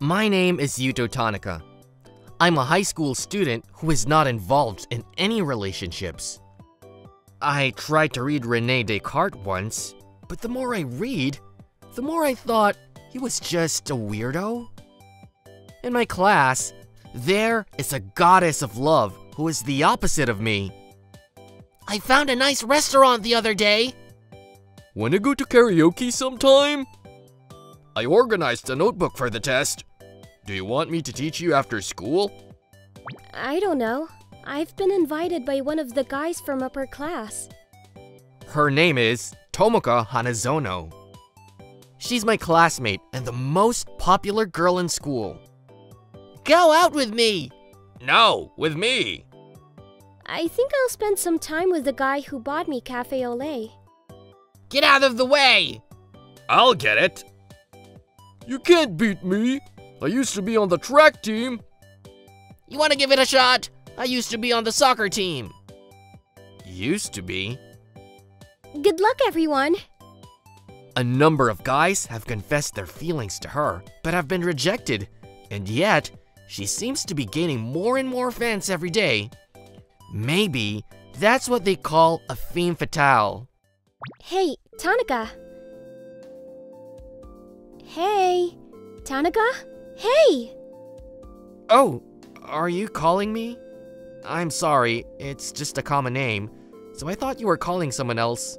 My name is Yuto Tanaka. I'm a high school student who is not involved in any relationships. I tried to read Rene Descartes once, but the more I read, the more I thought he was just a weirdo. In my class, there is a goddess of love who is the opposite of me. I found a nice restaurant the other day. Wanna go to karaoke sometime? I organized a notebook for the test. Do you want me to teach you after school? I don't know. I've been invited by one of the guys from upper class. Her name is Tomoka Hanazono. She's my classmate and the most popular girl in school. Go out with me! No, with me. I think I'll spend some time with the guy who bought me Cafe au lait. Get out of the way! I'll get it. You can't beat me. I used to be on the track team. You wanna give it a shot? I used to be on the soccer team. Used to be? Good luck, everyone! A number of guys have confessed their feelings to her, but have been rejected. And yet, she seems to be gaining more and more fans every day. Maybe that's what they call a femme fatale. Hey, Tanaka! Hey! Tanaka? Hey! Oh, are you calling me? I'm sorry, it's just a common name, so I thought you were calling someone else.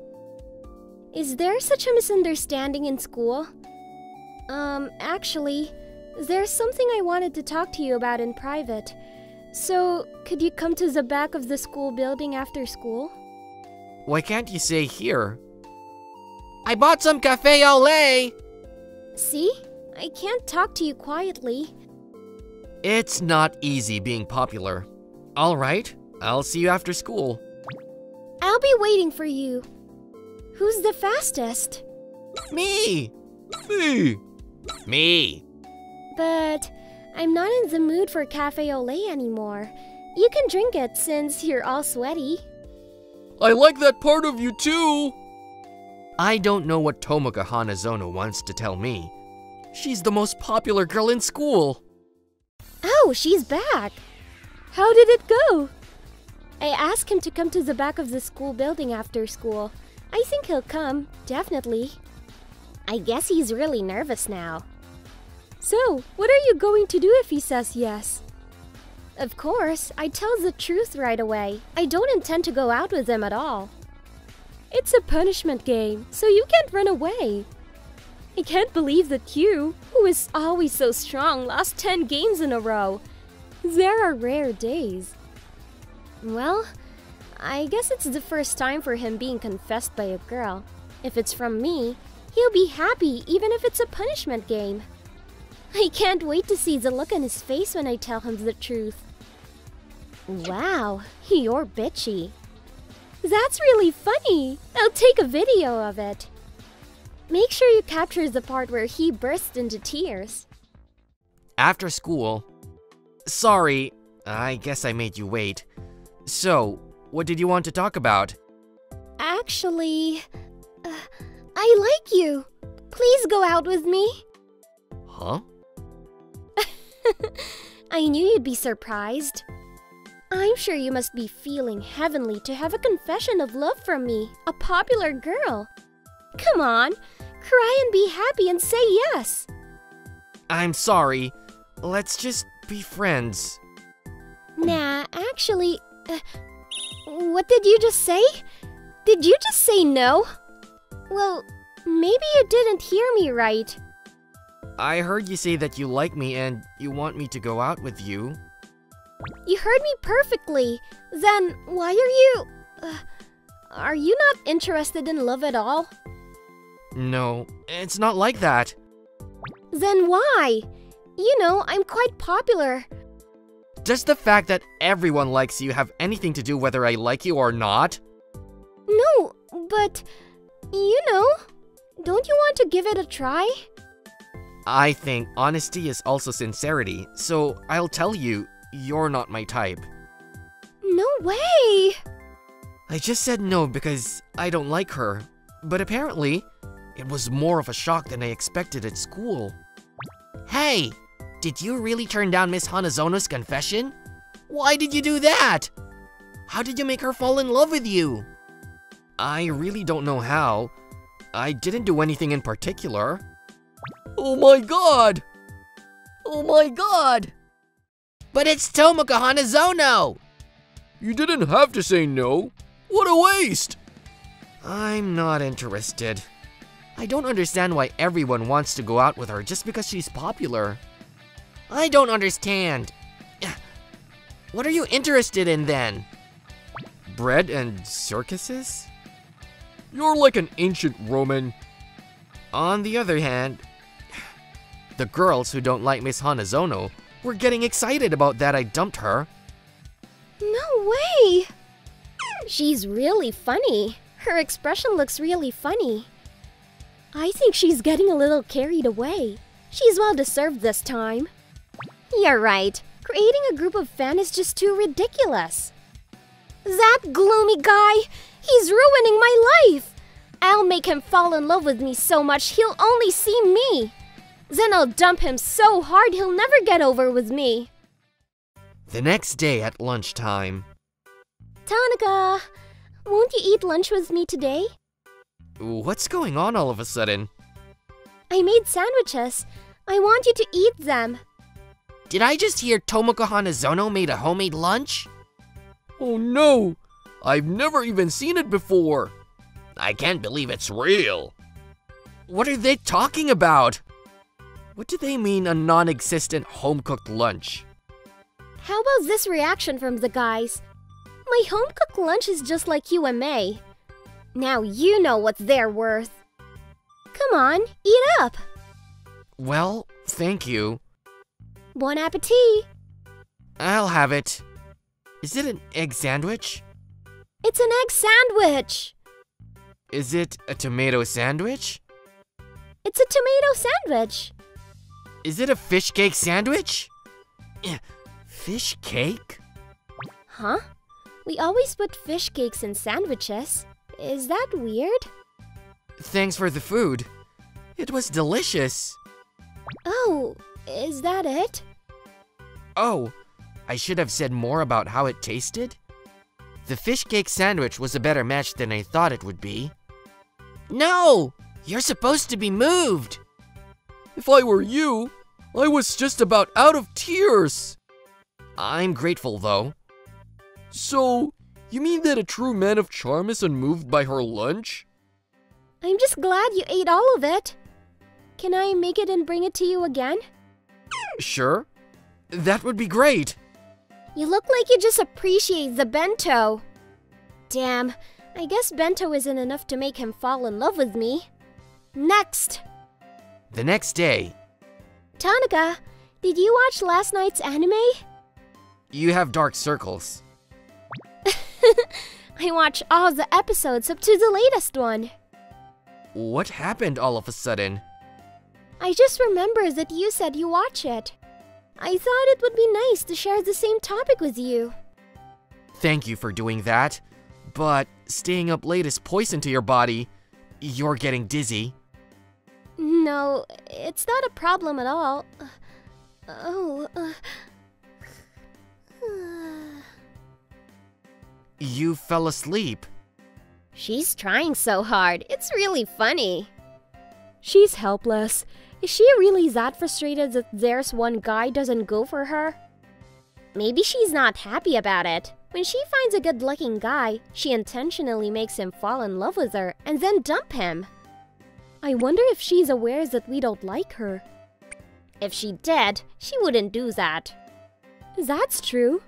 Is there such a misunderstanding in school? Um, actually, there's something I wanted to talk to you about in private. So, could you come to the back of the school building after school? Why can't you say here? I bought some cafe au lait! See? I can't talk to you quietly. It's not easy being popular. Alright, I'll see you after school. I'll be waiting for you. Who's the fastest? Me! Me. Me! But I'm not in the mood for cafe au lait anymore. You can drink it since you're all sweaty. I like that part of you too. I don't know what Tomoka Hanazono wants to tell me. She's the most popular girl in school. Oh, she's back! How did it go? I asked him to come to the back of the school building after school. I think he'll come, definitely. I guess he's really nervous now. So, what are you going to do if he says yes? Of course, I tell the truth right away. I don't intend to go out with him at all. It's a punishment game, so you can't run away. I can't believe that you, who is always so strong, lost 10 games in a row. There are rare days. Well, I guess it's the first time for him being confessed by a girl. If it's from me, he'll be happy even if it's a punishment game. I can't wait to see the look on his face when I tell him the truth. Wow, you're bitchy. That's really funny. I'll take a video of it. Make sure you capture the part where he bursts into tears. After school. Sorry, I guess I made you wait. So, what did you want to talk about? Actually, uh, I like you. Please go out with me. Huh? I knew you'd be surprised. I'm sure you must be feeling heavenly to have a confession of love from me, a popular girl. Come on, cry and be happy and say yes. I'm sorry. Let's just be friends. Nah, actually, uh, what did you just say? Did you just say no? Well, maybe you didn't hear me right. I heard you say that you like me and you want me to go out with you. You heard me perfectly. Then why are you. Uh, are you not interested in love at all? No, it's not like that. Then why? You know, I'm quite popular. Does the fact that everyone likes you have anything to do whether I like you or not? No, but. You know, don't you want to give it a try? I think honesty is also sincerity, so I'll tell you, you're not my type. No way! I just said no because I don't like her, but apparently, it was more of a shock than I expected at school. Hey, Did you really turn down Miss Hanazono's confession? Why did you do that? How did you make her fall in love with you? I really don't know how. I didn't do anything in particular. Oh my god! Oh my god! But it's Tomoko Hanazono! You didn't have to say no. What a waste! I'm not interested. I don't understand why everyone wants to go out with her just because she's popular. I don't understand. What are you interested in then? Bread and circuses? You're like an ancient Roman. On the other hand, the girls who don't like Miss Hanazono were getting excited about that I dumped her. No way! She's really funny. Her expression looks really funny. I think she's getting a little carried away. She's well deserved this time. You're right. Creating a group of fans is just too ridiculous. That gloomy guy, he's ruining my life. I'll make him fall in love with me so much he'll only see me. Then I'll dump him so hard he'll never get over with me. The next day at lunchtime. Tanaka, won't you eat lunch with me today? What's going on all of a sudden? I made sandwiches. I want you to eat them. Did I just hear Tomoko Hanazono made a homemade lunch? Oh no! I've never even seen it before. I can't believe it's real. What are they talking about? What do they mean a non-existent home-cooked lunch? How about this reaction from the guys? My home-cooked lunch is just like you and May. Now you know what they're worth. Come on, eat up. Well, thank you. Bon appetit. I'll have it. Is it an egg sandwich? It's an egg sandwich. Is it a tomato sandwich? It's a tomato sandwich. Is it a fish cake sandwich? Eh, fish cake? Huh? We always put fish cakes in sandwiches. Is that weird? Thanks for the food. It was delicious. Oh, is that it? Oh, I should have said more about how it tasted. The fish cake sandwich was a better match than I thought it would be. No! You're supposed to be moved! If I were you, I was just about out of tears. I'm grateful though. So, you mean that a true man of charm is unmoved by her lunch? I'm just glad you ate all of it. Can I make it and bring it to you again? Sure. That would be great. You look like you just appreciate the bento. Damn, I guess bento isn't enough to make him fall in love with me. Next! The next day, Tanaka, did you watch last night's anime? you have dark circles. I watched all the episodes up to the latest one. What happened all of a sudden? I just remember that you said you watch it. I thought it would be nice to share the same topic with you. Thank you for doing that. But staying up late is poison to your body. You're getting dizzy. No, it's not a problem at all. Oh. Uh, You fell asleep. She's trying so hard. It's really funny. She's helpless. Is she really that frustrated that there's one guy doesn't go for her? Maybe she's not happy about it. When she finds a good-looking guy, she intentionally makes him fall in love with her and then dump him. I wonder if she's aware that we don't like her. If she did, she wouldn't do that. That's true.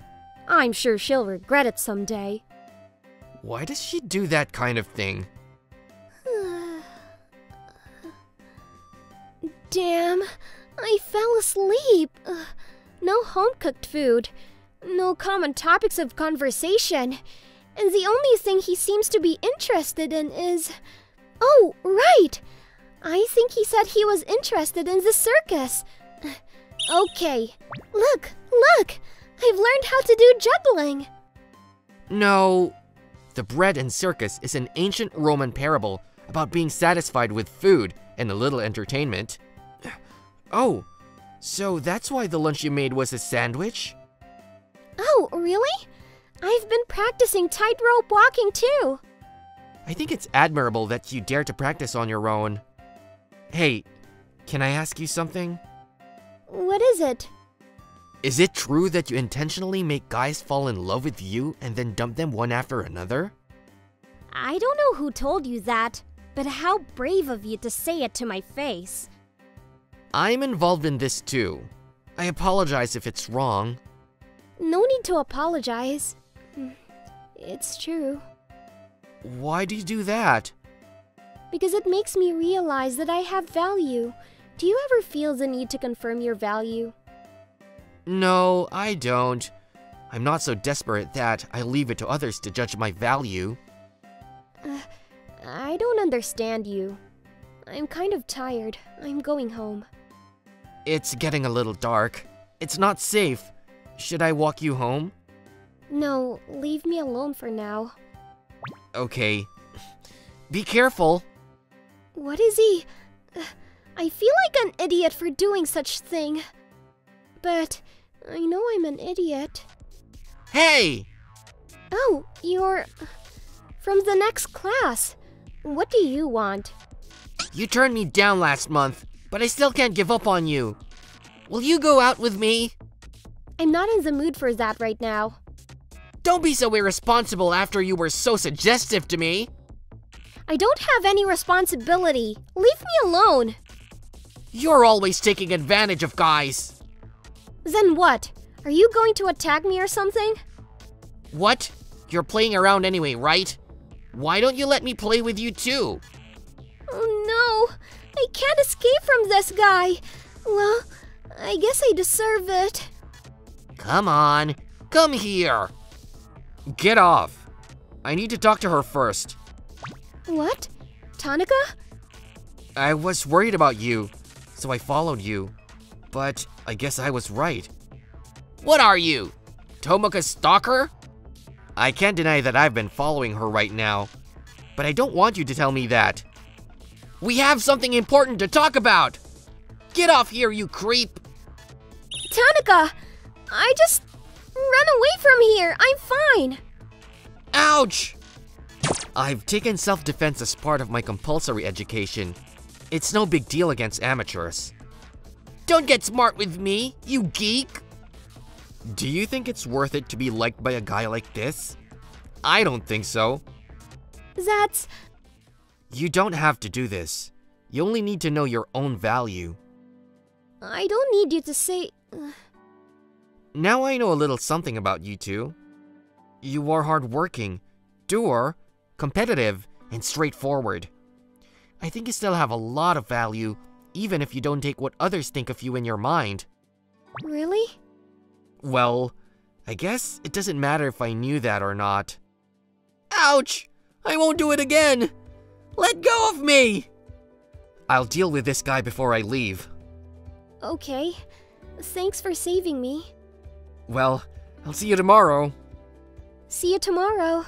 I'm sure she'll regret it someday. Why does she do that kind of thing? Damn, I fell asleep. No home cooked food, no common topics of conversation, and the only thing he seems to be interested in is. Oh, right! I think he said he was interested in the circus. Okay, look, look! I've learned how to do juggling. No. The bread and circus is an ancient Roman parable about being satisfied with food and a little entertainment. Oh, So that's why the lunch you made was a sandwich? Oh, really? I've been practicing tightrope walking too. I think it's admirable that you dare to practice on your own. Hey, can I ask you something? What is it? Is it true that you intentionally make guys fall in love with you and then dump them one after another? I don't know who told you that, but how brave of you to say it to my face. I'm involved in this too. I apologize if it's wrong. No need to apologize. It's true. Why do you do that? Because it makes me realize that I have value. Do you ever feel the need to confirm your value? No, I don't. I'm not so desperate that I leave it to others to judge my value. Uh, I don't understand you. I'm kind of tired. I'm going home. It's getting a little dark. It's not safe. Should I walk you home? No, leave me alone for now. Okay. Be careful. What is he? I feel like an idiot for doing such thing. But I know I'm an idiot. Hey! Oh, you're from the next class. What do you want? You turned me down last month, but I still can't give up on you. Will you go out with me? I'm not in the mood for that right now. Don't be so irresponsible after you were so suggestive to me. I don't have any responsibility. Leave me alone. You're always taking advantage of guys. Then what? Are you going to attack me or something? What? You're playing around anyway, right? Why don't you let me play with you too? Oh no, I can't escape from this guy. Well, I guess I deserve it. Come on, come here. Get off. I need to talk to her first. What? Tanaka? I was worried about you, so I followed you. But I guess I was right. What are you? Tomoka's stalker? I can't deny that I've been following her right now, but I don't want you to tell me that. We have something important to talk about! Get off here, you creep! Tanaka! I just run away from here. I'm fine. Ouch! I've taken self-defense as part of my compulsory education. It's no big deal against amateurs. Don't get smart with me, you geek! Do you think it's worth it to be liked by a guy like this? I don't think so. That's. You don't have to do this. You only need to know your own value. I don't need you to say. Uh. Now I know a little something about you two. You are hardworking, doer, competitive, and straightforward. I think you still have a lot of value, even if you don't take what others think of you in your mind. Really? Well, I guess it doesn't matter if I knew that or not. Ouch! I won't do it again! Let go of me! I'll deal with this guy before I leave. Okay. Thanks for saving me. Well, I'll see you tomorrow. See you tomorrow.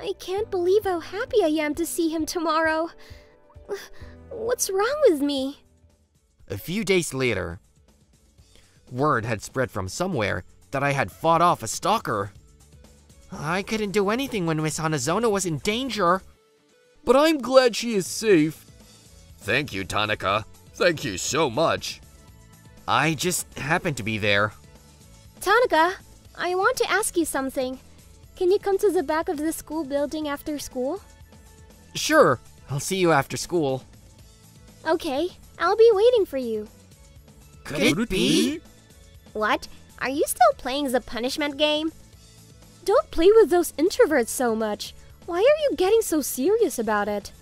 I can't believe how happy I am to see him tomorrow. What's wrong with me? A few days later, word had spread from somewhere that I had fought off a stalker. I couldn't do anything when Miss Hanazono was in danger. But I'm glad she is safe. Thank you, Tanaka. Thank you so much. I just happened to be there. Tanaka, I want to ask you something. Can you come to the back of the school building after school? Sure, I'll see you after school. Okay, I'll be waiting for you. Could it be? What? Are you still playing the punishment game? Don't play with those introverts so much. Why are you getting so serious about it?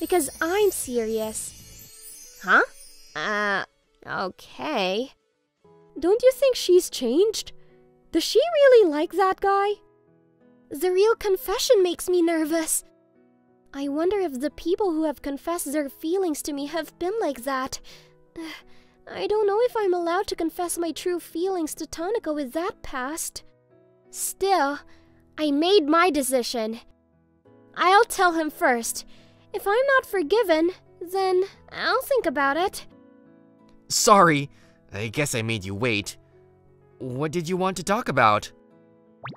Because I'm serious. Huh? Uh, okay. Don't you think she's changed? Does she really like that guy? The real confession makes me nervous. I wonder if the people who have confessed their feelings to me have been like that. I don't know if I'm allowed to confess my true feelings to Tanaka with that past. Still, I made my decision. I'll tell him first. If I'm not forgiven, then I'll think about it. Sorry, I guess I made you wait. What did you want to talk about?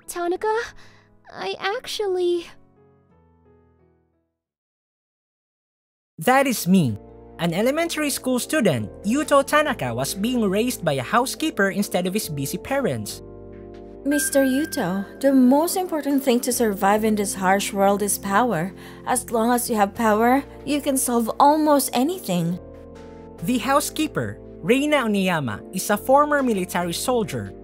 Tanaka, I actually. That is me. An elementary school student, Yuto Tanaka was being raised by a housekeeper instead of his busy parents. Mr. Yuto, the most important thing to survive in this harsh world is power. As long as you have power, you can solve almost anything. The housekeeper, Reina Oniyama, is a former military soldier,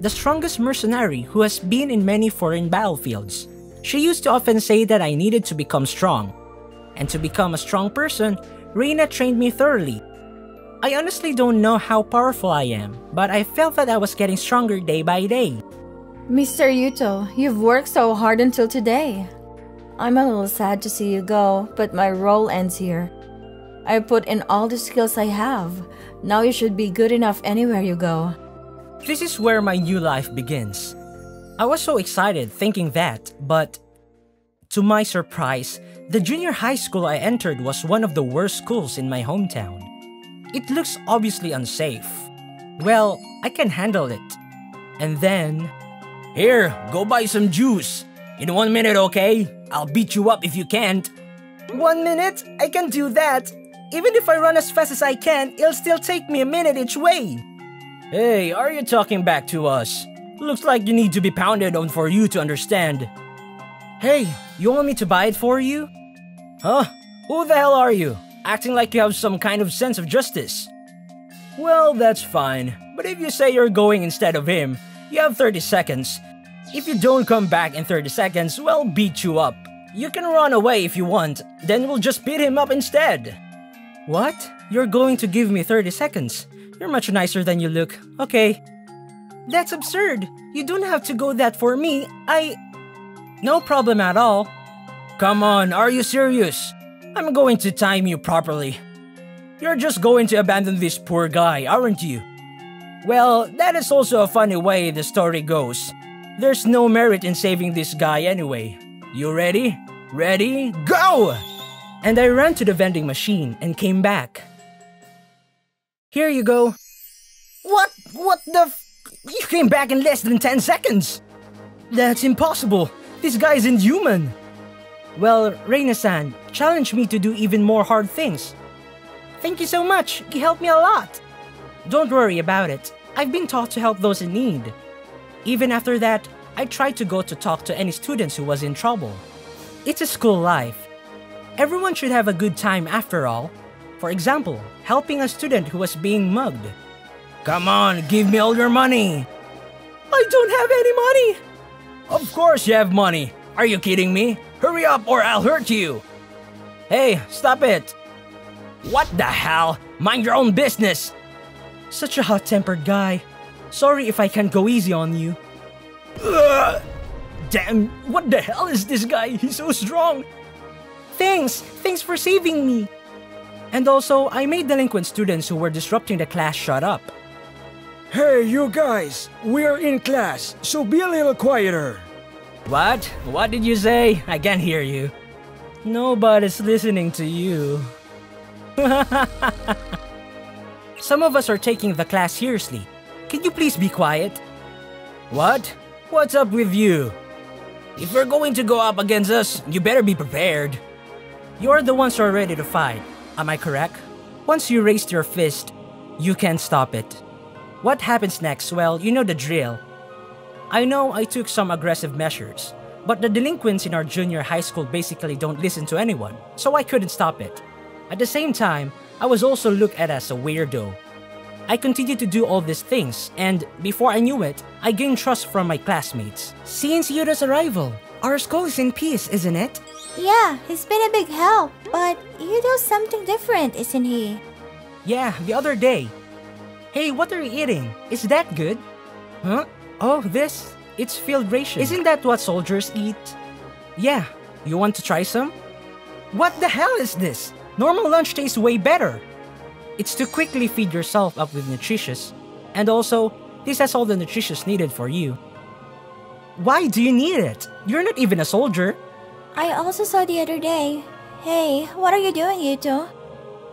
the strongest mercenary who has been in many foreign battlefields. She used to often say that I needed to become strong. And to become a strong person, Reina trained me thoroughly. I honestly don't know how powerful I am, but I felt that I was getting stronger day by day. Mr. Yuto, you've worked so hard until today. I'm a little sad to see you go, but my role ends here. I put in all the skills I have. Now you should be good enough anywhere you go. This is where my new life begins. I was so excited thinking that, but to my surprise, the junior high school I entered was one of the worst schools in my hometown. It looks obviously unsafe. Well, I can handle it. And then. Here, go buy some juice. In one minute, okay? I'll beat you up if you can't. One minute? I can do that. Even if I run as fast as I can, it'll still take me a minute each way. Hey, are you talking back to us? Looks like you need to be pounded on for you to understand. Hey, you want me to buy it for you? Huh? Who the hell are you? Acting like you have some kind of sense of justice. Well, that's fine. But if you say you're going instead of him, you have 30 seconds. If you don't come back in 30 seconds, we'll beat you up. You can run away if you want, then we'll just beat him up instead. What? You're going to give me 30 seconds? You're much nicer than you look. Okay. That's absurd. You don't have to go that for me. I. No problem at all. Come on, are you serious? I'm going to time you properly. You're just going to abandon this poor guy, aren't you? Well, that is also a funny way the story goes. There's no merit in saving this guy anyway. You ready? Ready? Go! And I ran to the vending machine and came back. Here you go. What? What the You came back in less than 10 seconds! That's impossible! This guy isn't human! Well, Reina-san challenged me to do even more hard things. Thank you so much, you helped me a lot! Don't worry about it, I've been taught to help those in need. Even after that, I tried to go to talk to any students who was in trouble. It's a school life. Everyone should have a good time after all. For example, helping a student who was being mugged. Come on, give me all your money! I don't have any money! Of course you have money! Are you kidding me? Hurry up or I'll hurt you! Hey, stop it! What the hell? Mind your own business! Such a hot tempered guy. Sorry if I can't go easy on you. Ugh. Damn, what the hell is this guy? He's so strong! Thanks! Thanks for saving me! And also, I made delinquent students who were disrupting the class shut up. Hey, you guys! We're in class, so be a little quieter. What? What did you say? I can't hear you. Nobody's listening to you. Some of us are taking the class seriously. Can you please be quiet? What? What's up with you? If you're going to go up against us, you better be prepared. You're the ones who are ready to fight. Am I correct? Once you raised your fist, you can't stop it. What happens next? Well, you know the drill. I know I took some aggressive measures, but the delinquents in our junior high school basically don't listen to anyone, so I couldn't stop it. At the same time, I was also looked at as a weirdo. I continued to do all these things, and before I knew it, I gained trust from my classmates. Since Yuto's arrival, our school is in peace, isn't it? Yeah, he's been a big help, but you do something different, isn't he? Yeah, the other day. Hey, what are you eating? Is that good? Huh? Oh, this? It's field ration. Isn't that what soldiers eat? Yeah. You want to try some? What the hell is this? Normal lunch tastes way better. It's to quickly feed yourself up with nutritious. And also, this has all the nutritious needed for you. Why do you need it? You're not even a soldier. I also saw the other day. Hey, what are you doing, Yuto?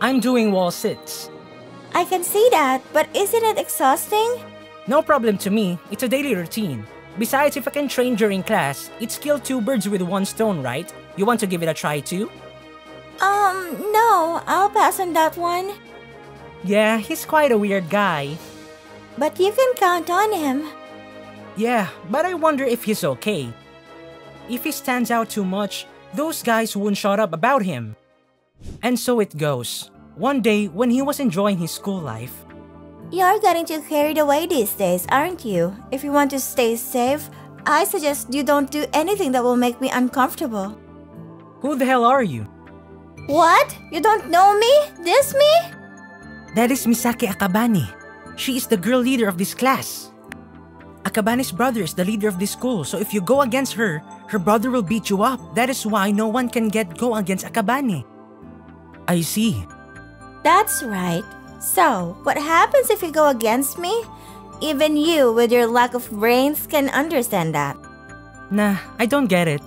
I'm doing wall sits. I can see that, but isn't it exhausting? No problem to me, it's a daily routine. Besides, if I can train during class, it's kill two birds with one stone, right? You want to give it a try too? Um, no, I'll pass on that one. Yeah, he's quite a weird guy. But you can count on him. Yeah, but I wonder if he's okay. If he stands out too much, those guys won't shut up about him. And so it goes. One day, when he was enjoying his school life, You're getting too carried away these days, aren't you? If you want to stay safe, I suggest you don't do anything that will make me uncomfortable. who the hell are you? What? You don't know me? This me? That is Misaki Akabane. She is the girl leader of this class. Akabane's brother is the leader of this school, so if you go against her, her brother will beat you up. That is why no one can get go against Akabane. I see. That's right. So, what happens if you go against me? Even you, with your lack of brains, can understand that. Nah, I don't get it.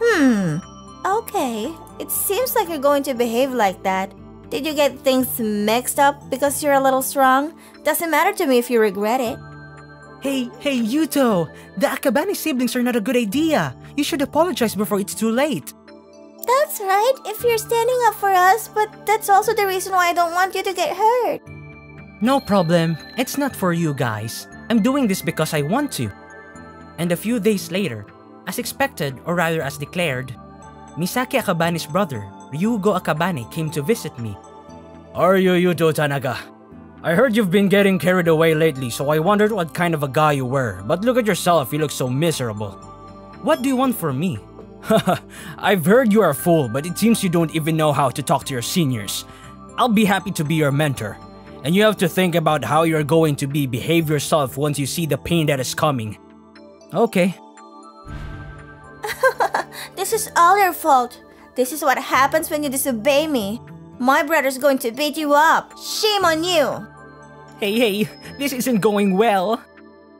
Hmm. Okay. It seems like you're going to behave like that. Did you get things mixed up because you're a little strong? Doesn't matter to me if you regret it. Hey, hey, Yuto! The Akabane siblings are not a good idea. You should apologize before it's too late. That's right, if you're standing up for us, but that's also the reason why I don't want you to get hurt. No problem. It's not for you guys. I'm doing this because I want to. And a few days later, as expected, or rather as declared, Misaki Akabane's brother, Ryugo Akabane, came to visit me. Are you Yuto Tanaka? I heard you've been getting carried away lately, so I wondered what kind of a guy you were. But look at yourself, you look so miserable. What do you want from me? I've heard you are a fool, but it seems you don't even know how to talk to your seniors. I'll be happy to be your mentor. And you have to think about how you're going to be behave yourself once you see the pain that is coming. Okay. This is all your fault. This is what happens when you disobey me. My brother's going to beat you up. Shame on you. Hey, hey, this isn't going well.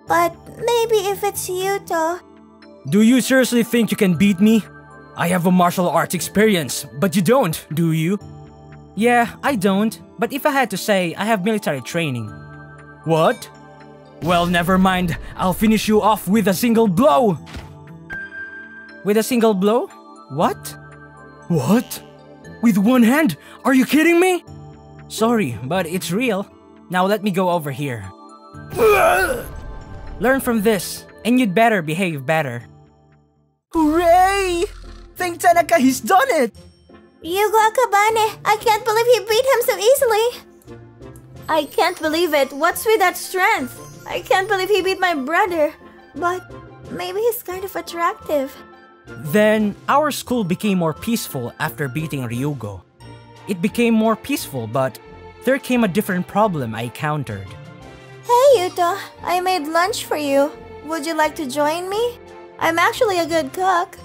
But maybe if it's Yuto. Do you seriously think you can beat me? I have a martial arts experience, but you don't, do you? Yeah, I don't. But if I had to say, I have military training. What? Well, never mind. I'll finish you off with a single blow. With a single blow? What? What? With one hand? Are you kidding me? Sorry, but it's real. Now let me go over here. Learn from this, and you'd better behave better. Hooray! Thank Tanaka, he's done it! Yugo Akabane, I can't believe he beat him so easily. I can't believe it. What's with that strength? I can't believe he beat my brother. But maybe he's kind of attractive. Then, our school became more peaceful after beating Ryugo. It became more peaceful, but there came a different problem I encountered. Hey Yuto, I made lunch for you. Would you like to join me? I'm actually a good cook.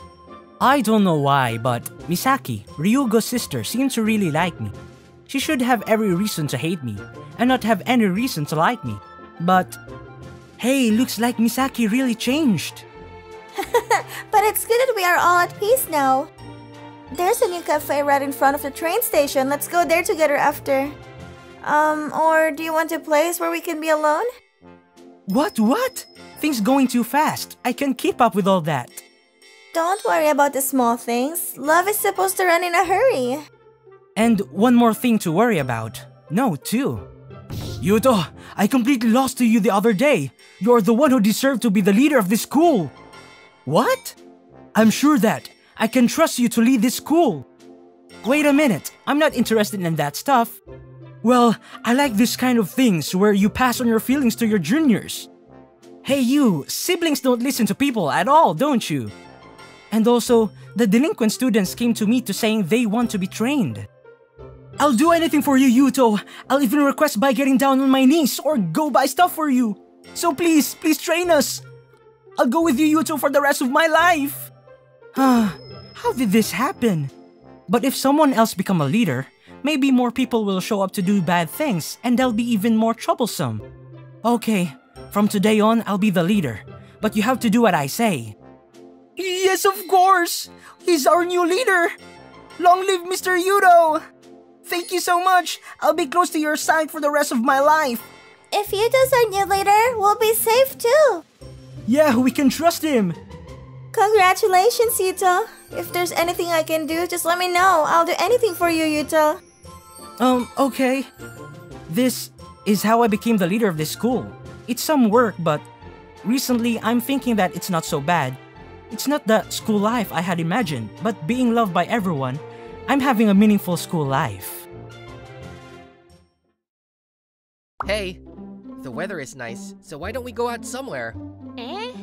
I don't know why, but Misaki, Ryugo's sister, seems to really like me. She should have every reason to hate me, and not have any reason to like me. But, hey, looks like Misaki really changed. But it's good that we are all at peace now. There's a new cafe right in front of the train station. Let's go there together after. Um, or do you want a place where we can be alone? What, what? Things going too fast. I can't keep up with all that. Don't worry about the small things. Love is supposed to run in a hurry. And one more thing to worry about. No, two. Yuto, I completely lost to you the other day. You're the one who deserved to be the leader of this school. What? I'm sure that I can trust you to lead this school. Wait a minute. I'm not interested in that stuff. Well, I like this kind of things where you pass on your feelings to your juniors. Hey, you! Siblings don't listen to people at all, don't you? And also, the delinquent students came to me to saying they want to be trained. I'll do anything for you, Yuto. I'll even request by getting down on my knees or go buy stuff for you. So please, please train us. I'll go with you, Yuto, for the rest of my life. Ah, how did this happen? But if someone else become a leader, maybe more people will show up to do bad things and they'll be even more troublesome. Okay, from today on, I'll be the leader. But you have to do what I say. Yes, of course. He's our new leader. Long live Mr. Yuto. Thank you so much! I'll be close to your side for the rest of my life! If Yuto's our new leader, we'll be safe too. Yeah, we can trust him! Congratulations, Yuto. If there's anything I can do, just let me know. I'll do anything for you, Yuto. Um, okay. This is how I became the leader of this school. It's some work, but recently I'm thinking that it's not so bad. It's not the school life I had imagined, but being loved by everyone, I'm having a meaningful school life. Hey, the weather is nice, so why don't we go out somewhere? Eh?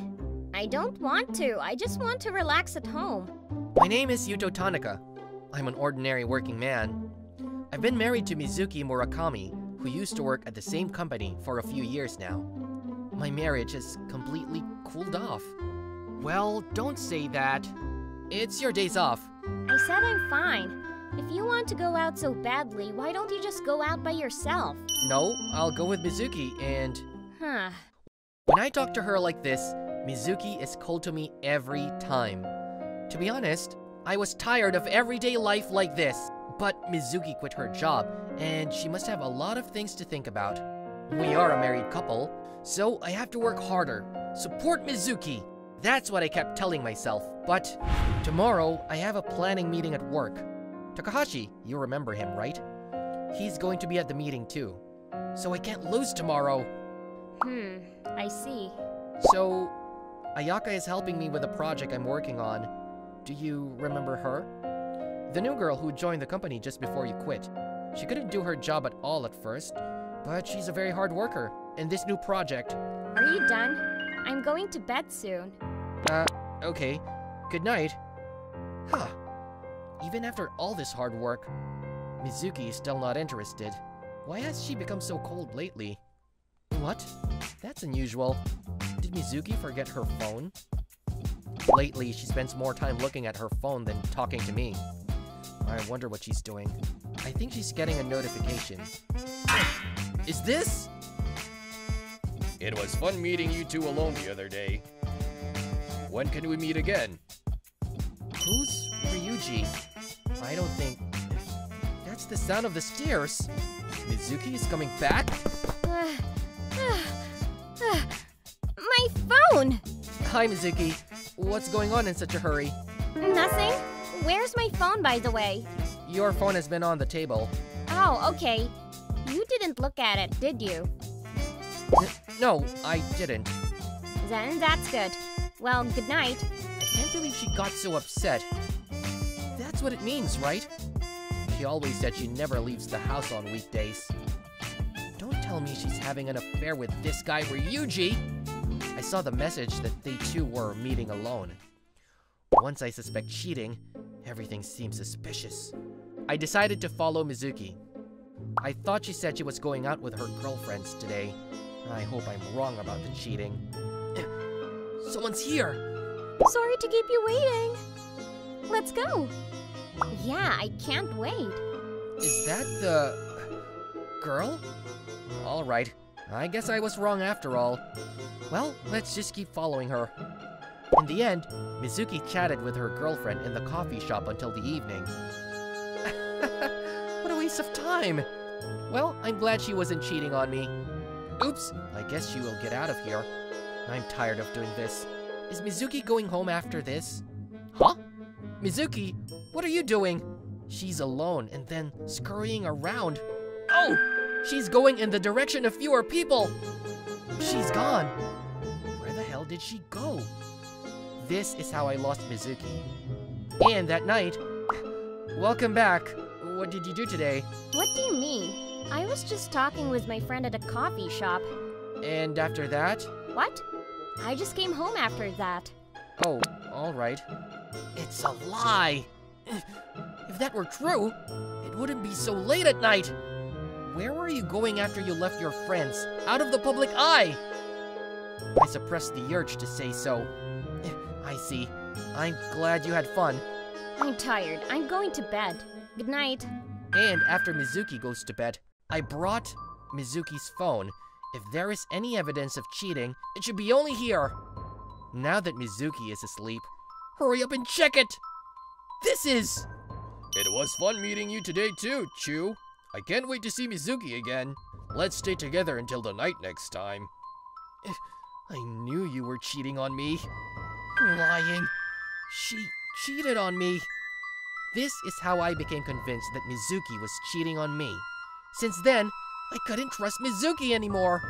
I don't want to. I just want to relax at home. My name is Yuto Tanaka. I'm an ordinary working man. I've been married to Mizuki Murakami, who used to work at the same company for a few years now. My marriage has completely cooled off. Well, don't say that. It's your days off. I said I'm fine. If you want to go out so badly, why don't you just go out by yourself? No, I'll go with Mizuki and... Huh. When I talk to her like this, Mizuki is cold to me every time. To be honest, I was tired of everyday life like this. But Mizuki quit her job, and she must have a lot of things to think about. We are a married couple, so I have to work harder. Support Mizuki! That's what I kept telling myself. But tomorrow, I have a planning meeting at work. Takahashi, you remember him, right? He's going to be at the meeting too. So I can't lose tomorrow. Hmm, I see. So, Ayaka is helping me with a project I'm working on. Do you remember her? The new girl who joined the company just before you quit. She couldn't do her job at all at first, but she's a very hard worker. In this new project, Are you done? I'm going to bed soon. uh, okay. Good night. Huh. Even after all this hard work, Mizuki is still not interested. Why has she become so cold lately? What? That's unusual. Did Mizuki forget her phone? Lately, she spends more time looking at her phone than talking to me. I wonder what she's doing. I think she's getting a notification. Is this? It was fun meeting you two alone the other day. When can we meet again? Who's Ryuji? I don't think... That's the sound of the stairs. Mizuki is coming back? My phone! Hi, Mizuki. What's going on in such a hurry? Nothing? Where's my phone, by the way? Your phone has been on the table. Oh, okay. You didn't look at it, did you? N- no, I didn't. Then that's good. Well, good night. I can't believe she got so upset. That's what it means, right? She always said she never leaves the house on weekdays. Don't tell me she's having an affair with this guy Ryuji! I saw the message that they two were meeting alone. Once I suspect cheating, everything seems suspicious. I decided to follow Mizuki. I thought she said she was going out with her girlfriends today. I hope I'm wrong about the cheating. Someone's here! Sorry to keep you waiting. Let's go. Yeah, I can't wait. Is that the... girl? Alright, I guess I was wrong after all. Well, let's just keep following her. In the end, Mizuki chatted with her girlfriend in the coffee shop until the evening. what a waste of time! Well, I'm glad she wasn't cheating on me. Oops, I guess she will get out of here. I'm tired of doing this. Is Mizuki going home after this? Huh? Mizuki, what are you doing? She's alone and then scurrying around. Oh! She's going in the direction of fewer people! She's gone. Where the hell did she go? This is how I lost Mizuki. And that night... Welcome back. What did you do today? What do you mean? I was just talking with my friend at a coffee shop. And after that? What? I just came home after that. Oh, alright. It's a lie! If that were true, it wouldn't be so late at night! Where were you going after you left your friends? Out of the public eye! I suppressed the urge to say so. I see. I'm glad you had fun. I'm tired. I'm going to bed. Good night. And after Mizuki goes to bed, I brought Mizuki's phone. If there is any evidence of cheating, it should be only here. Now that Mizuki is asleep, hurry up and check it! This is... It was fun meeting you today too, Chu. I can't wait to see Mizuki again. Let's stay together until the night next time. I knew you were cheating on me. Lying. She cheated on me. This is how I became convinced that Mizuki was cheating on me. Since then, I couldn't trust Mizuki anymore.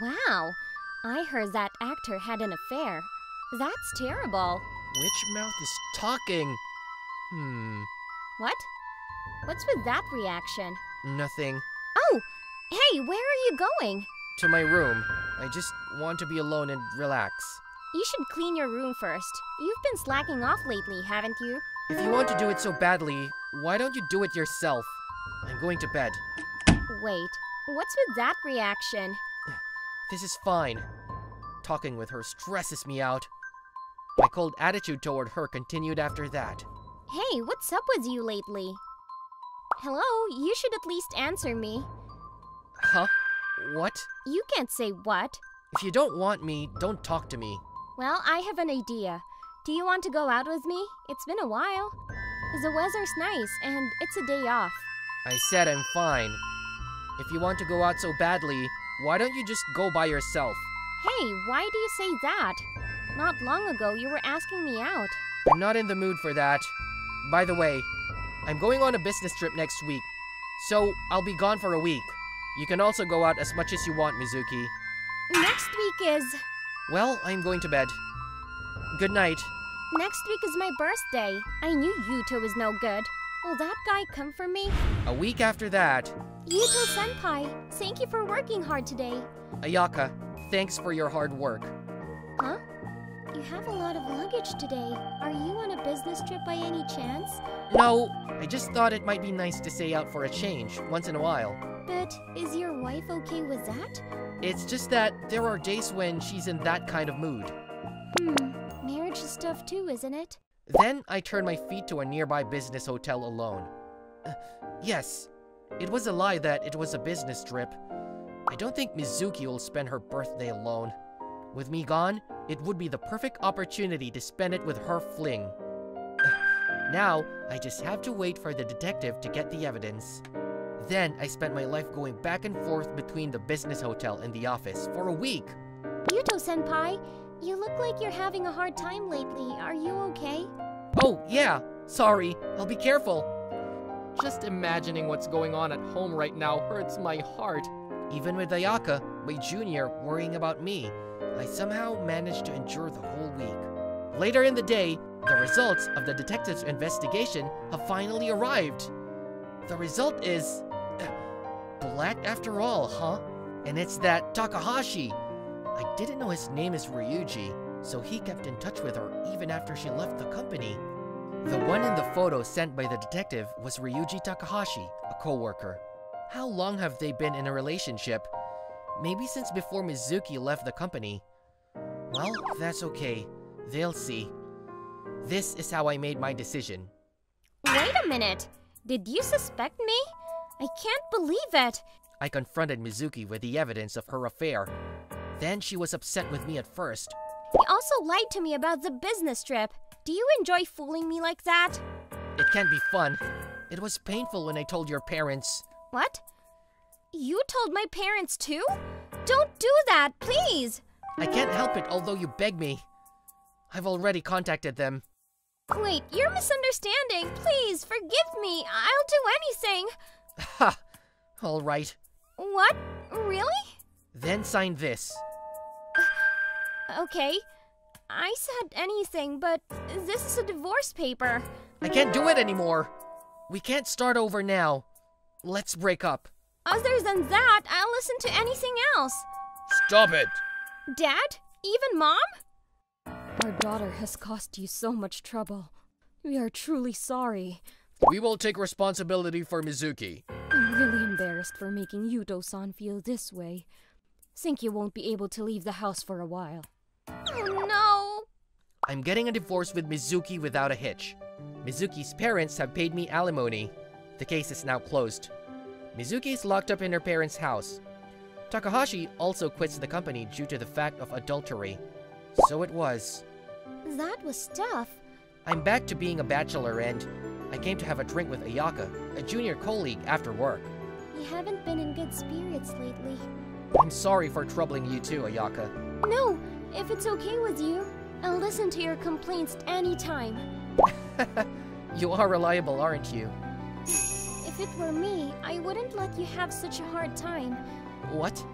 Wow. I heard that actor had an affair. That's terrible. Which mouth is talking? Hmm, What? What's with that reaction? nothing. Oh! Hey, where are you going? To my room. I just want to be alone and relax. You should clean your room first. You've been slacking off lately, haven't you? If you want to do it so badly, why don't you do it yourself? I'm going to bed. Wait, what's with that reaction? This is fine. Talking with her stresses me out. My cold attitude toward her continued after that. Hey, what's up with you lately? Hello, you should at least answer me. Huh? What? You can't say what. If you don't want me, don't talk to me. Well, I have an idea. Do you want to go out with me? It's been a while. The weather's nice and it's a day off. I said I'm fine. If you want to go out so badly, why don't you just go by yourself? Hey, why do you say that? Not long ago you were asking me out. I'm not in the mood for that. By the way, I'm going on a business trip next week, so I'll be gone for a week. You can also go out as much as you want, Mizuki. Next week is. Well, I'm going to bed. Good night. Next week is my birthday. I knew Yuto was no good. Will that guy come for me? A week after that, Yuto senpai, thank you for working hard today. Ayaka, thanks for your hard work. Huh? You have a lot of luggage today. Are you on a business trip by any chance? No, I just thought it might be nice to stay out for a change once in a while. But is your wife okay with that? It's just that there are days when she's in that kind of mood. Hmm, marriage is tough too, isn't it? Then I turned my feet to a nearby business hotel alone. Uh, yes, it was a lie that it was a business trip. I don't think Mizuki will spend her birthday alone. With me gone, it would be the perfect opportunity to spend it with her fling. now, I just have to wait for the detective to get the evidence. Then I spent my life going back and forth between the business hotel and the office for a week. Yuto senpai, you look like you're having a hard time lately. Are you okay? Oh, yeah, sorry, I'll be careful. Just imagining what's going on at home right now hurts my heart. Even with Ayaka, my junior, worrying about me, I somehow managed to endure the whole week. Later in the day, the results of the detective's investigation have finally arrived. The result is... black after all, huh? And it's that Takahashi. I didn't know his name is Ryuji, so he kept in touch with her even after she left the company. The one in the photo sent by the detective was Ryuji Takahashi, a co-worker. How long have they been in a relationship? Maybe since before Mizuki left the company. Well, that's okay. They'll see. This is how I made my decision. Wait a minute. Did you suspect me? I can't believe it. I confronted Mizuki with the evidence of her affair. Then she was upset with me at first. You also lied to me about the business trip. Do you enjoy fooling me like that? It can't be fun. It was painful when I told your parents. What? You told my parents too? Don't do that, please! I can't help it although you beg me. I've already contacted them. Wait, you're misunderstanding. Please, forgive me. I'll do anything. Ha! Alright. What? Really? Then sign this. Uh, okay. I said anything, but this is a divorce paper. I can't do it anymore. We can't start over now. Let's break up. Other than that, I'll listen to anything else. Stop it! Dad? Even Mom? Our daughter has caused you so much trouble. We are truly sorry. We will take responsibility for Mizuki. I'm really embarrassed for making Yuto-san feel this way. Think you won't be able to leave the house for a while. Oh no! I'm getting a divorce with Mizuki without a hitch. Mizuki's parents have paid me alimony. The case is now closed. Mizuki is locked up in her parents' house. Takahashi also quits the company due to the fact of adultery. So it was. That was tough. I'm back to being a bachelor and I came to have a drink with Ayaka, a junior colleague, after work. You haven't been in good spirits lately. I'm sorry for troubling you too, Ayaka. No, if it's okay with you, I'll listen to your complaints anytime. you are reliable, aren't you? If it were me, I wouldn't let you have such a hard time. What?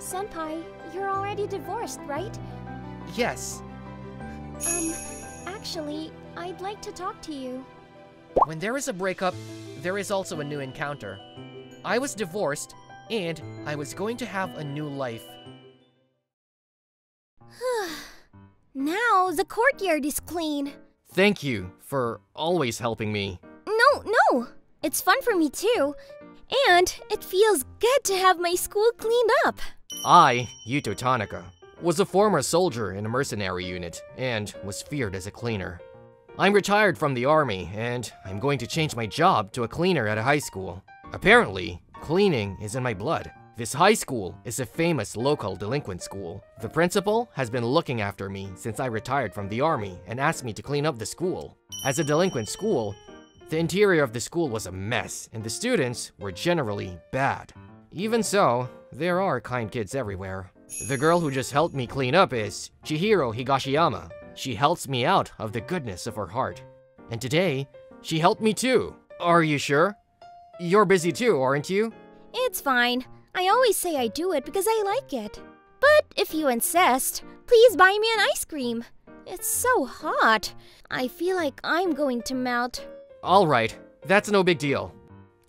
Senpai, you're already divorced, right? Yes. Um, actually, I'd like to talk to you. When there is a breakup, there is also a new encounter. I was divorced, and I was going to have a new life. now the courtyard is clean. Thank you for always helping me. No, no! It's fun for me too. And it feels good to have my school cleaned up. I, Yuto Tanaka, was a former soldier in a mercenary unit and was feared as a cleaner. I'm retired from the army and I'm going to change my job to a cleaner at a high school. Apparently, cleaning is in my blood. This high school is a famous local delinquent school. The principal has been looking after me since I retired from the army and asked me to clean up the school. As a delinquent school, the interior of the school was a mess and the students were generally bad. Even so, there are kind kids everywhere. The girl who just helped me clean up is Chihiro Higashiyama. She helps me out of the goodness of her heart. And today, she helped me too. Are you sure? You're busy too, aren't you? It's fine. I always say I do it because I like it. But if you insist, please buy me an ice cream. It's so hot. I feel like I'm going to melt. Alright, that's no big deal.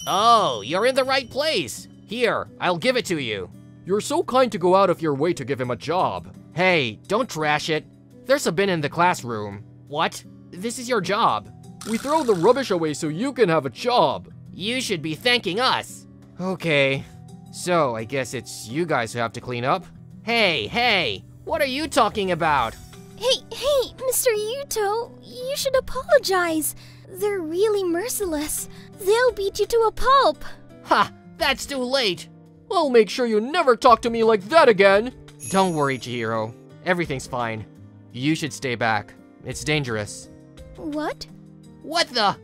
Oh, you're in the right place. Here, I'll give it to you. You're so kind to go out of your way to give him a job. Hey, don't trash it. There's a bin in the classroom. What? This is your job. We throw the rubbish away so you can have a job. You should be thanking us. Okay, so I guess it's you guys who have to clean up? Hey, hey, what are you talking about? Hey, hey, Mr. Yuto, you should apologize. They're really merciless. They'll beat you to a pulp. Ha, that's too late. I'll make sure you never talk to me like that again. Don't worry, Chihiro. Everything's fine. You should stay back. It's dangerous. What? What the?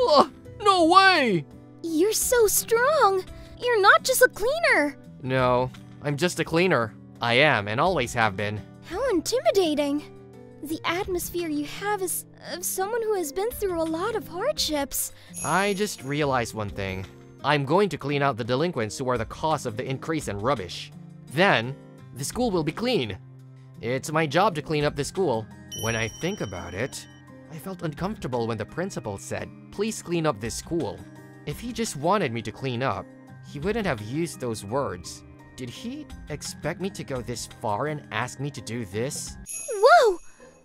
Oh, no way! You're so strong. You're not just a cleaner. No, I'm just a cleaner. I am and always have been. How intimidating. The atmosphere you have is of someone who has been through a lot of hardships. I just realized one thing. I'm going to clean out the delinquents who are the cause of the increase in rubbish. Then, the school will be clean. It's my job to clean up the school. When I think about it, I felt uncomfortable when the principal said, please clean up this school. If he just wanted me to clean up, he wouldn't have used those words. Did he expect me to go this far and ask me to do this? Whoa!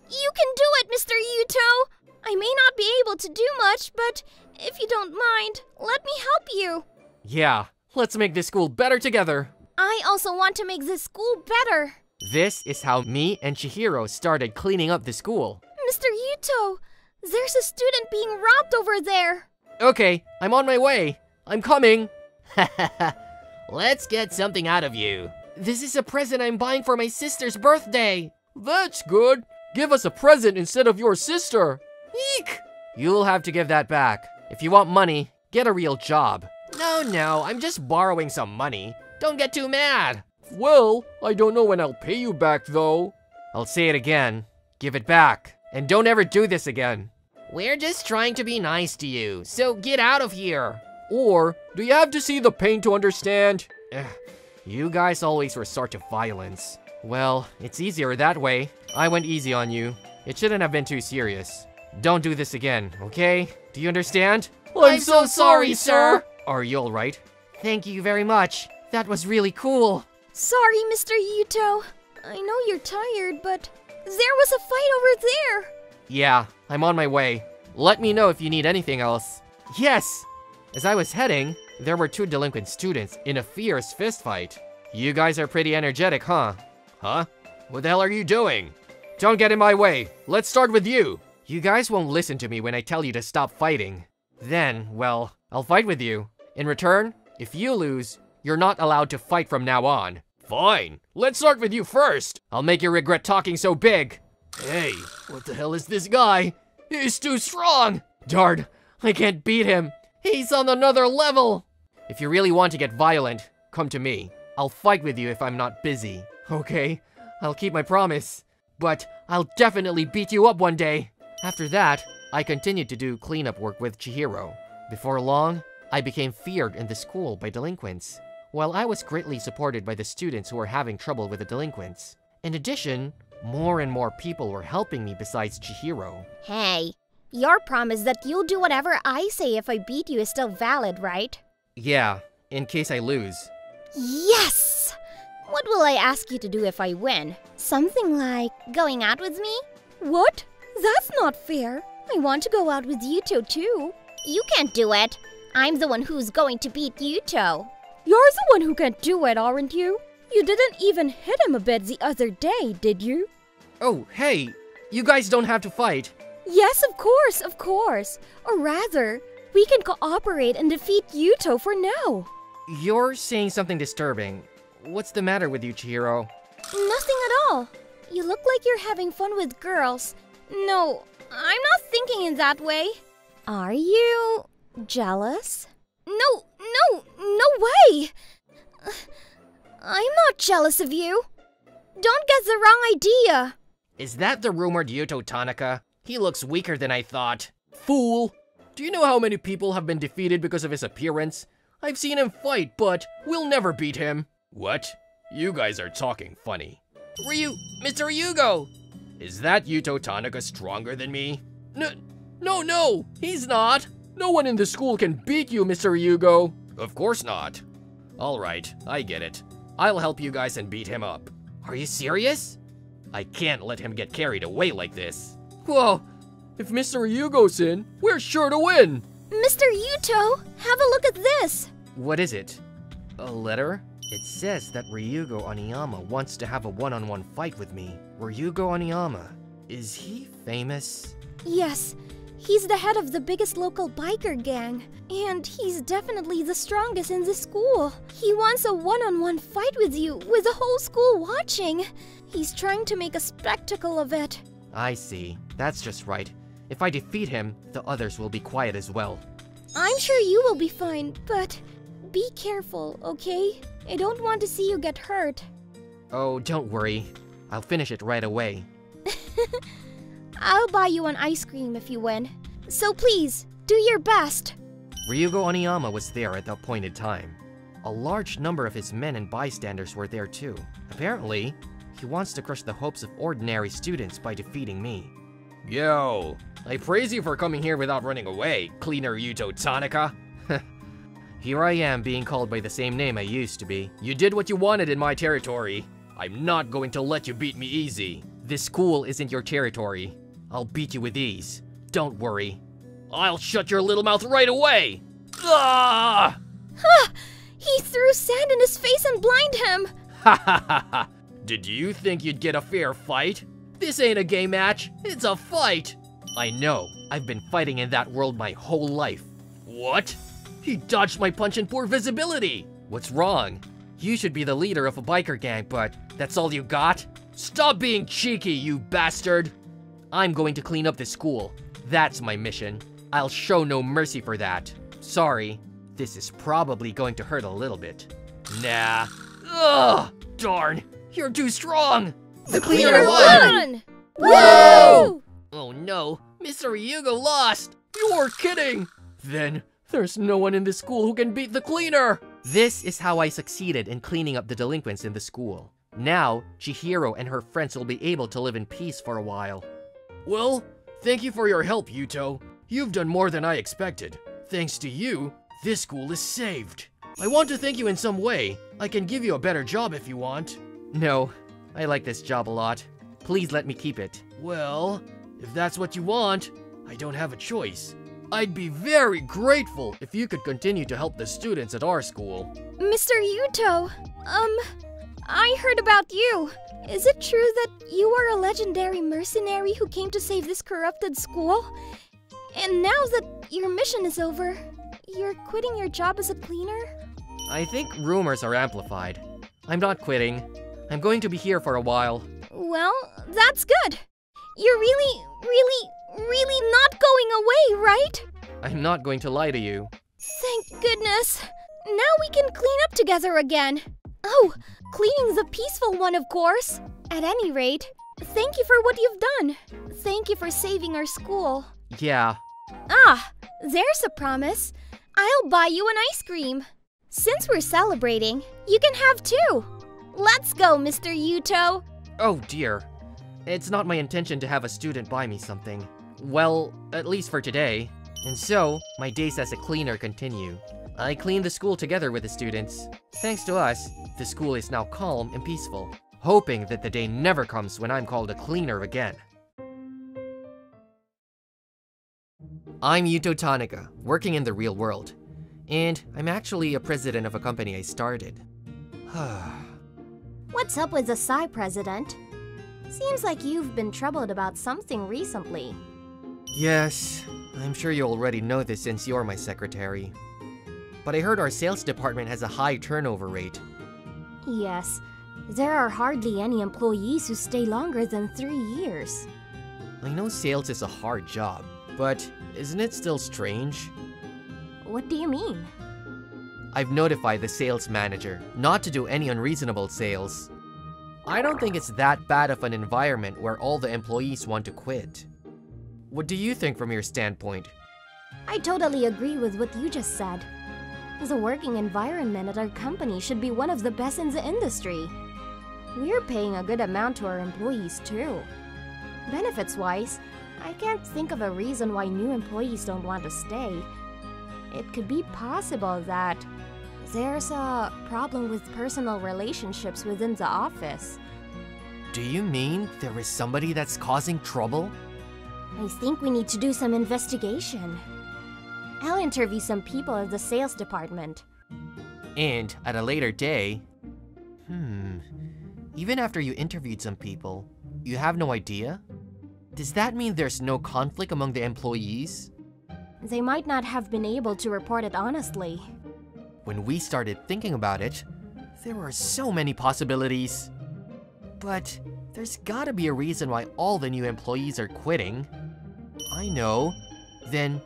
You can do it, Mr. Yuto! I may not be able to do much, but if you don't mind, let me help you. Yeah, let's make this school better together. I also want to make this school better. This is how me and Chihiro started cleaning up the school. Mr. Yuto, there's a student being robbed over there. Okay, I'm on my way. I'm coming. Let's get something out of you. This is a present I'm buying for my sister's birthday. That's good. Give us a present instead of your sister. Eek! You'll have to give that back. If you want money, get a real job. No, no, I'm just borrowing some money. Don't get too mad. Well, I don't know when I'll pay you back though. I'll say it again. Give it back. And don't ever do this again. We're just trying to be nice to you, so get out of here. Or, do you have to see the pain to understand? Ugh, you guys always resort to violence. Well, it's easier that way. I went easy on you. It shouldn't have been too serious. Don't do this again, okay? Do you understand? I'm, I'm so, so sorry, sir! Are you alright? Thank you very much. That was really cool. Sorry, Mr. Yuto. I know you're tired, but there was a fight over there. Yeah, I'm on my way. Let me know if you need anything else. Yes! As I was heading, there were two delinquent students in a fierce fistfight. You guys are pretty energetic, huh? Huh? What the hell are you doing? Don't get in my way. Let's start with you. You guys won't listen to me when I tell you to stop fighting. Then, well, I'll fight with you. In return, if you lose, you're not allowed to fight from now on. Fine. Let's start with you first. I'll make you regret talking so big. Hey, what the hell is this guy? He's too strong. Darn, I can't beat him. He's on another level. If you really want to get violent, come to me. I'll fight with you if I'm not busy. Okay, I'll keep my promise. But I'll definitely beat you up one day. After that, I continued to do cleanup work with Chihiro. Before long, I became feared in the school by delinquents, while I was greatly supported by the students who were having trouble with the delinquents. In addition, more and more people were helping me besides Chihiro. Hey, your promise that you'll do whatever I say if I beat you is still valid, right? Yeah, in case I lose. Yes! What will I ask you to do if I win? Something like going out with me? What? That's not fair. I want to go out with Yuto too. You can't do it. I'm the one who's going to beat Yuto. You're the one who can't do it, aren't you? You didn't even hit him a bit the other day, did you? Oh, hey, you guys don't have to fight. Yes, of course, of course. Or rather, we can cooperate and defeat Yuto for now. You're saying something disturbing. What's the matter with you, Chihiro? Nothing at all. You look like you're having fun with girls. No, I'm not thinking in that way. Are you jealous? No, no, no way! I'm not jealous of you. Don't get the wrong idea. Is that the rumored Yuto Tanaka? He looks weaker than I thought. Fool! Do you know how many people have been defeated because of his appearance? I've seen him fight, but we'll never beat him. What? You guys are talking funny. Ryu, Mr. Yugo! Is that Yuto Tanaka stronger than me? No, no, no, he's not. No one in the school can beat you, Mr. Ryugo. Of course not. Alright, I get it. I'll help you guys and beat him up. Are you serious? I can't let him get carried away like this. Whoa, if Mr. Ryugo's in, we're sure to win. Mr. Yuto, have a look at this. What is it? A letter? It says that Ryugo Oniyama wants to have a one-on-one fight with me. Ryugo Oniyama, is he famous? Yes, he's the head of the biggest local biker gang, and he's definitely the strongest in the school. He wants a one-on-one fight with you, with the whole school watching. He's trying to make a spectacle of it. I see. That's just right. If I defeat him, the others will be quiet as well. I'm sure you will be fine, but be careful, okay? I don't want to see you get hurt. Oh, don't worry. I'll finish it right away. I'll buy you an ice cream if you win. So please, do your best. Ryugo Oniyama was there at the appointed time. A large number of his men and bystanders were there too. Apparently, he wants to crush the hopes of ordinary students by defeating me. Yo, I praise you for coming here without running away, Cleaner Yuto Tanaka. Here I am being called by the same name I used to be. You did what you wanted in my territory. I'm not going to let you beat me easy. This school isn't your territory. I'll beat you with ease. Don't worry. I'll shut your little mouth right away! Ah! Ha! He threw sand in his face and blind him! Ha ha ha ha! Did you think you'd get a fair fight? This ain't a game match, it's a fight! I know. I've been fighting in that world my whole life. What? He dodged my punch in poor visibility! What's wrong? You should be the leader of a biker gang, but that's all you got? Stop being cheeky, you bastard! I'm going to clean up this school. That's my mission. I'll show no mercy for that. Sorry, this is probably going to hurt a little bit. Nah. Ugh! Darn! You're too strong! The cleaner won! Whoa! Oh no, Mr. Ryugo lost! You're kidding! Then, there's no one in the school who can beat the cleaner! This is how I succeeded in cleaning up the delinquents in the school. Now, Chihiro and her friends will be able to live in peace for a while. Well, thank you for your help, Yuto. You've done more than I expected. Thanks to you, this school is saved. I want to thank you in some way. I can give you a better job if you want. No, I like this job a lot. Please let me keep it. Well, if that's what you want, I don't have a choice. I'd be very grateful if you could continue to help the students at our school. Mr. Yuto, um, I heard about you. Is it true that you are a legendary mercenary who came to save this corrupted school? And now that your mission is over, you're quitting your job as a cleaner? I think rumors are amplified. I'm not quitting. I'm going to be here for a while. Well, that's good. You're really, really, really not going away, right? I'm not going to lie to you. Thank goodness. Now we can clean up together again. Oh, cleaning's a peaceful one, of course. At any rate, thank you for what you've done. Thank you for saving our school. Yeah, Ah, there's a promise. I'll buy you an ice cream. Since we're celebrating, you can have two. Let's go, Mr. Yuto. Oh dear. It's not my intention to have a student buy me something. Well, at least for today. And so, my days as a cleaner continue. I clean the school together with the students. Thanks to us, the school is now calm and peaceful, hoping that the day never comes when I'm called a cleaner again. I'm Yuto Tanaka, working in the real world. And I'm actually a president of a company I started. What's up with the Psy president? Seems like you've been troubled about something recently. Yes, I'm sure you already know this since you're my secretary. But I heard our sales department has a high turnover rate. Yes, there are hardly any employees who stay longer than three years. I know sales is a hard job, but isn't it still strange? What do you mean? I've notified the sales manager not to do any unreasonable sales. I don't think it's that bad of an environment where all the employees want to quit. What do you think from your standpoint? I totally agree with what you just said. The working environment at our company should be one of the best in the industry. We're paying a good amount to our employees too. Benefits wise, I can't think of a reason why new employees don't want to stay. It could be possible that there's a problem with personal relationships within the office. Do you mean there is somebody that's causing trouble? I think we need to do some investigation. I'll interview some people at the sales department. And at a later day, hmm, even after you interviewed some people, you have no idea? Does that mean there's no conflict among the employees? They might not have been able to report it honestly. When we started thinking about it, there were so many possibilities. But there's gotta be a reason why all the new employees are quitting. I know. Then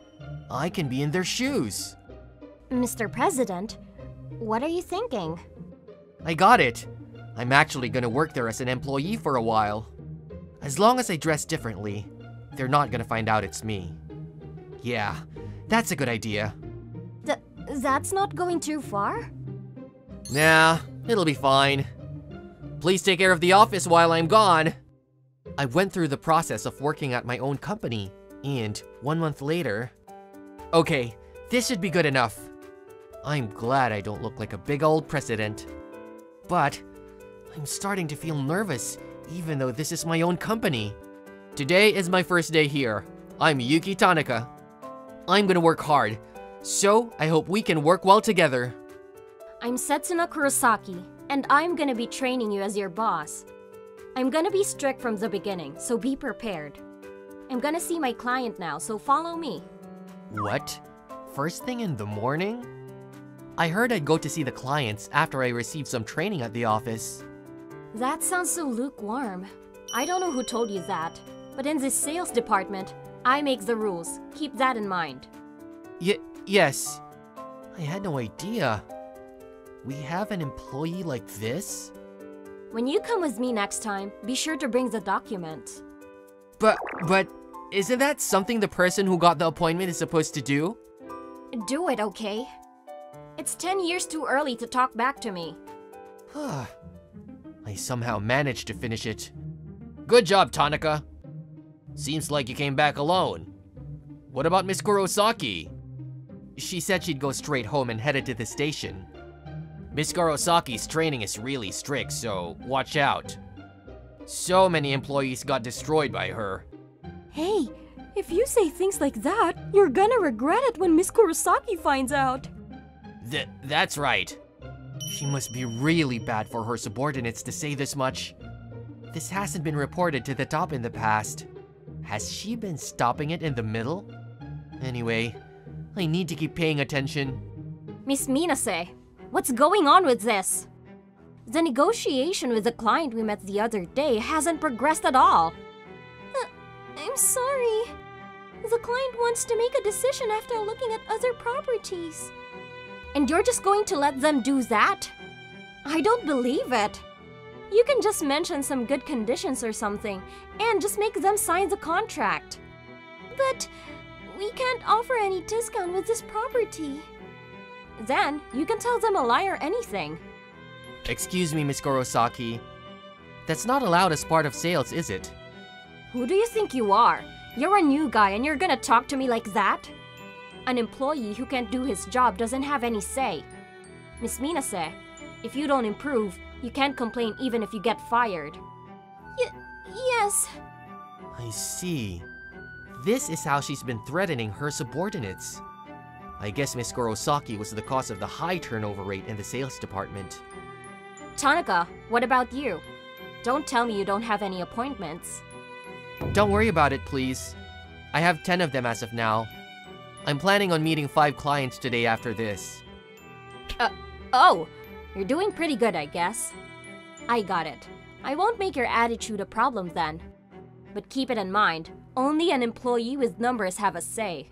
I can be in their shoes. Mr. President, what are you thinking? I got it. I'm actually gonna work there as an employee for a while. As long as I dress differently, they're not gonna find out it's me. Yeah, that's a good idea. Th- that's not going too far? Nah, it'll be fine. Please take care of the office while I'm gone. I went through the process of working at my own company, and one month later... Okay, this should be good enough. I'm glad I don't look like a big old president. But I'm starting to feel nervous, even though this is my own company. Today is my first day here. I'm Yuki Tanaka. I'm gonna work hard, so I hope we can work well together. I'm Setsuna Kurosaki, and I'm gonna be training you as your boss. I'm gonna be strict from the beginning, so be prepared. I'm gonna see my client now, so follow me. What? First thing in the morning? I heard I'd go to see the clients after I received some training at the office. That sounds so lukewarm. I don't know who told you that, but in this sales department, I make the rules. Keep that in mind. Y yes. I had no idea. We have an employee like this? When you come with me next time, be sure to bring the document. But, but, isn't that something the person who got the appointment is supposed to do? Do it, okay? It's 10 years too early to talk back to me. I somehow managed to finish it. Good job, Tanaka. Seems like you came back alone. What about Miss Kurosaki? She said she'd go straight home and headed to the station. Miss Kurosaki's training is really strict, so watch out. So many employees got destroyed by her. Hey, if you say things like that, you're gonna regret it when Miss Kurosaki finds out. Th that's right. She must be really bad for her subordinates to say this much. This hasn't been reported to the top in the past. Has she been stopping it in the middle? Anyway, I need to keep paying attention. Miss Minase, what's going on with this? The negotiation with the client we met the other day hasn't progressed at all. I'm sorry. The client wants to make a decision after looking at other properties. And you're just going to let them do that? I don't believe it. You can just mention some good conditions or something and just make them sign the contract. But we can't offer any discount with this property. Then you can tell them a lie or anything. Excuse me, Miss Kurosaki. That's not allowed as part of sales, is it? Who do you think you are? You're a new guy and you're gonna talk to me like that? An employee who can't do his job doesn't have any say. Miss Mina Minase, if you don't improve, you can't complain even if you get fired. Y yes. I see. This is how she's been threatening her subordinates. I guess Miss Kurosaki was the cause of the high turnover rate in the sales department. Tanaka, what about you? Don't tell me you don't have any appointments. Don't worry about it, please. I have 10 of them as of now. I'm planning on meeting 5 clients today after this. Uh, oh, you're doing pretty good, I guess. I got it. I won't make your attitude a problem then. But keep it in mind, only an employee with numbers have a say.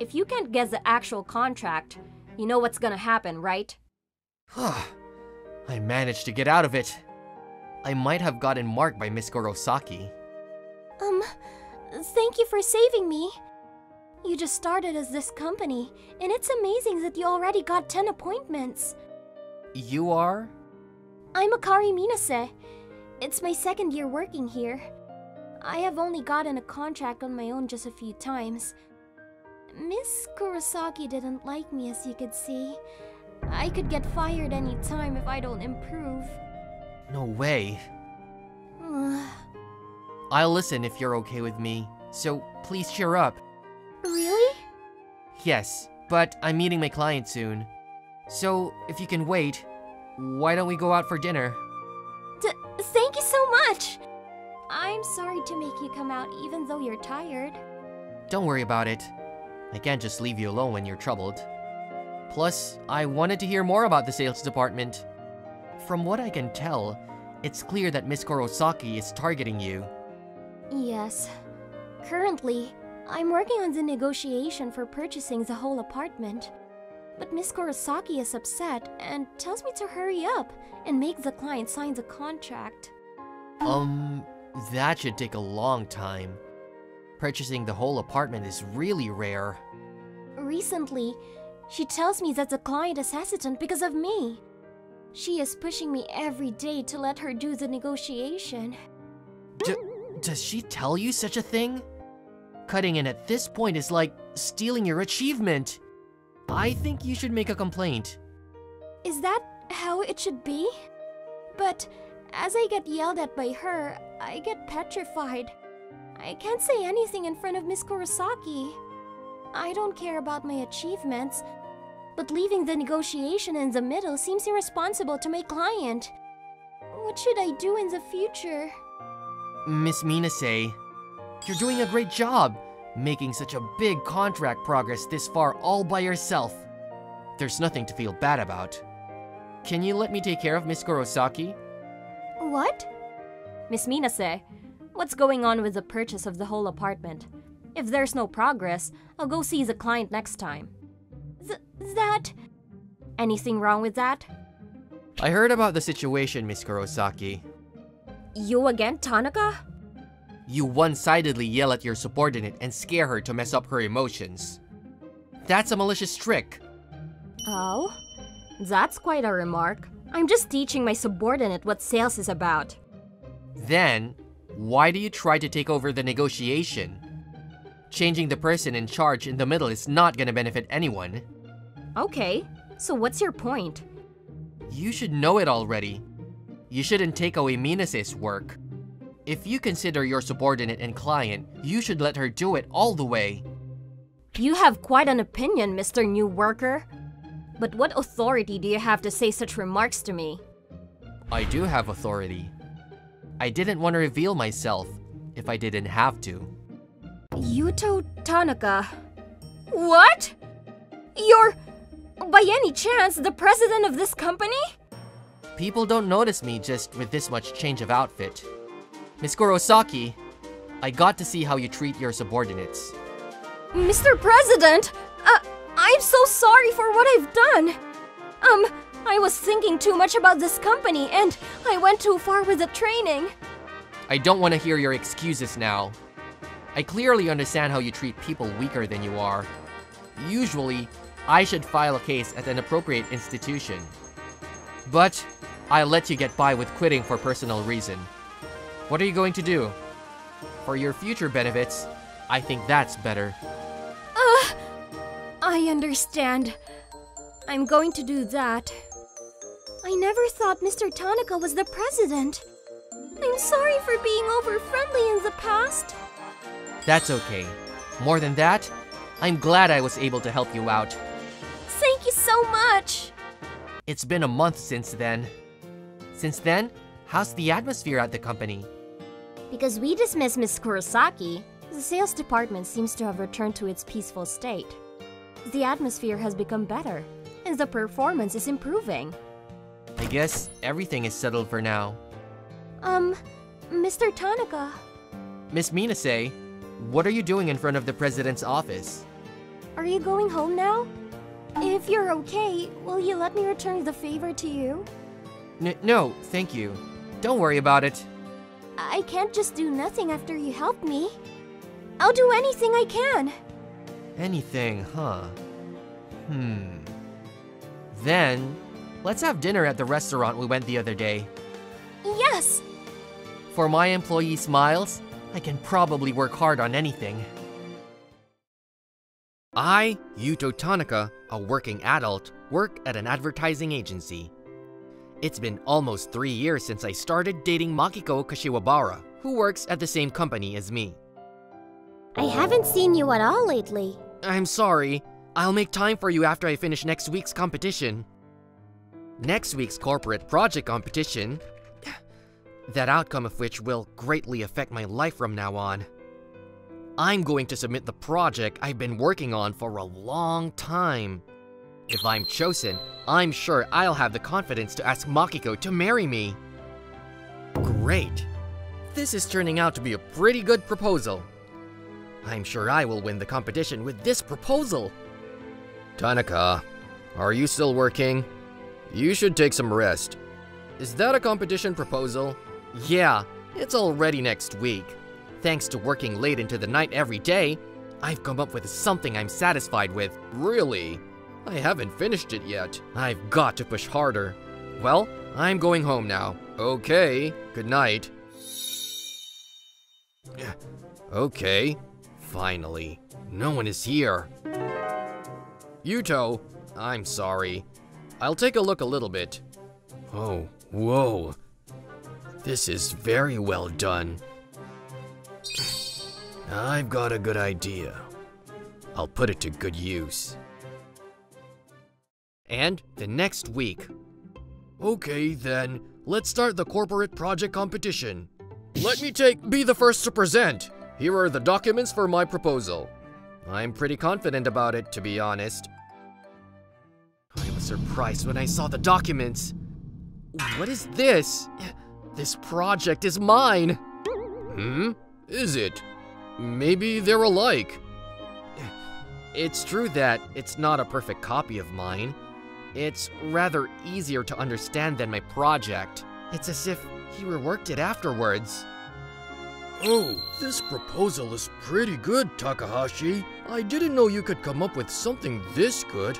If you can't get the actual contract, you know what's gonna happen, right? I managed to get out of it. I might have gotten marked by Miss Kurosaki. Um, thank you for saving me. You just started as this company, and it's amazing that you already got 10 appointments. You are? I'm Akari Minase. It's my second year working here. I have only gotten a contract on my own just a few times. Miss Kurosaki didn't like me, as you could see. I could get fired any time if I don't improve. No way. I'll listen if you're okay with me, so please cheer up. really? Yes, but I'm meeting my client soon. So, if you can wait, why don't we go out for dinner? D thank you so much! I'm sorry to make you come out even though you're tired. Don't worry about it. I can't just leave you alone when you're troubled. Plus, I wanted to hear more about the sales department. From what I can tell, it's clear that Miss Kurosaki is targeting you. Yes. Currently, I'm working on the negotiation for purchasing the whole apartment. But Miss Kurosaki is upset and tells me to hurry up and make the client sign the contract. Um, that should take a long time. Purchasing the whole apartment is really rare. Recently, she tells me that the client is hesitant because of me. She is pushing me every day to let her do the negotiation. D does she tell you such a thing? Cutting in at this point is like stealing your achievement. I think you should make a complaint. Is that how it should be? But as I get yelled at by her, I get petrified. I can't say anything in front of Miss Kurosaki. I don't care about my achievements, but leaving the negotiation in the middle seems irresponsible to my client. What should I do in the future? Miss Minase, you're doing a great job, making such a big contract progress this far all by yourself. There's nothing to feel bad about. Can you let me take care of Miss Kurosaki? What? Miss Minase, what's going on with the purchase of the whole apartment? If there's no progress, I'll go see the client next time. Th that... Anything wrong with that? I heard about the situation, Miss Kurosaki. You again, Tanaka? You one-sidedly yell at your subordinate and scare her to mess up her emotions. That's a malicious trick. Oh? That's quite a remark. I'm just teaching my subordinate what sales is about. Then, why do you try to take over the negotiation? Changing the person in charge in the middle is not gonna benefit anyone. Okay, so what's your point? You should know it already. You shouldn't take away Minase's work. If you consider your subordinate and client, you should let her do it all the way. You have quite an opinion, Mr. New Worker. But what authority do you have to say such remarks to me? I do have authority. I didn't want to reveal myself if I didn't have to. Yuto Tanaka. What? You're, by any chance, the president of this company? People don't notice me just with this much change of outfit. Miss Kurosaki, I got to see how you treat your subordinates. Mr. President, uh, I'm so sorry for what I've done. Um, I was thinking too much about this company and I went too far with the training. I don't want to hear your excuses now. I clearly understand how you treat people weaker than you are. Usually, I should file a case at an appropriate institution. But, I'll let you get by with quitting for personal reason. What are you going to do? For your future benefits, I think that's better. Uh, I understand. I'm going to do that. I never thought Mr. Tanaka was the president. I'm sorry for being over friendly in the past. That's okay. More than that, I'm glad I was able to help you out. Thank you so much. It's been a month since then. Since then, how's the atmosphere at the company? Because we dismissed Miss Kurosaki, the sales department seems to have returned to its peaceful state. The atmosphere has become better, and the performance is improving. I guess everything is settled for now. Um, Mr. Tanaka. Miss Minase, what are you doing in front of the president's office? Are you going home now? If you're okay, will you let me return the favor to you? N no, thank you. Don't worry about it. I can't just do nothing after you helped me. I'll do anything I can. Anything, huh? Hmm. Then, let's have dinner at the restaurant we went the other day. Yes! For my employee smiles, I can probably work hard on anything. I, Yuto Tanaka, a working adult, work at an advertising agency. It's been almost three years since I started dating Makiko Kashiwabara, who works at the same company as me. I haven't seen you at all lately. I'm sorry. I'll make time for you after I finish next week's competition. Next week's corporate project competition, that outcome of which will greatly affect my life from now on. I'm going to submit the project I've been working on for a long time. If I'm chosen, I'm sure I'll have the confidence to ask Makiko to marry me. Great. This is turning out to be a pretty good proposal. I'm sure I will win the competition with this proposal. Tanaka, are you still working? You should take some rest. Is that a competition proposal? Yeah, it's already next week. Thanks to working late into the night every day, I've come up with something I'm satisfied with. Really? I haven't finished it yet. I've got to push harder. Well, I'm going home now. Okay, good night. Okay, finally. No one is here. Yuto, I'm sorry. I'll take a look a little bit. Oh, whoa. This is very well done. I've got a good idea. I'll put it to good use. And the next week. Okay, then, let's start the corporate project competition. Let me take be the first to present. Here are the documents for my proposal. I'm pretty confident about it, to be honest. I was surprised when I saw the documents. What is this? This project is mine. Hmm? Is it? Maybe they're alike. It's true that it's not a perfect copy of mine. It's rather easier to understand than my project. It's as if he reworked it afterwards. Oh, this proposal is pretty good, Takahashi. I didn't know you could come up with something this good.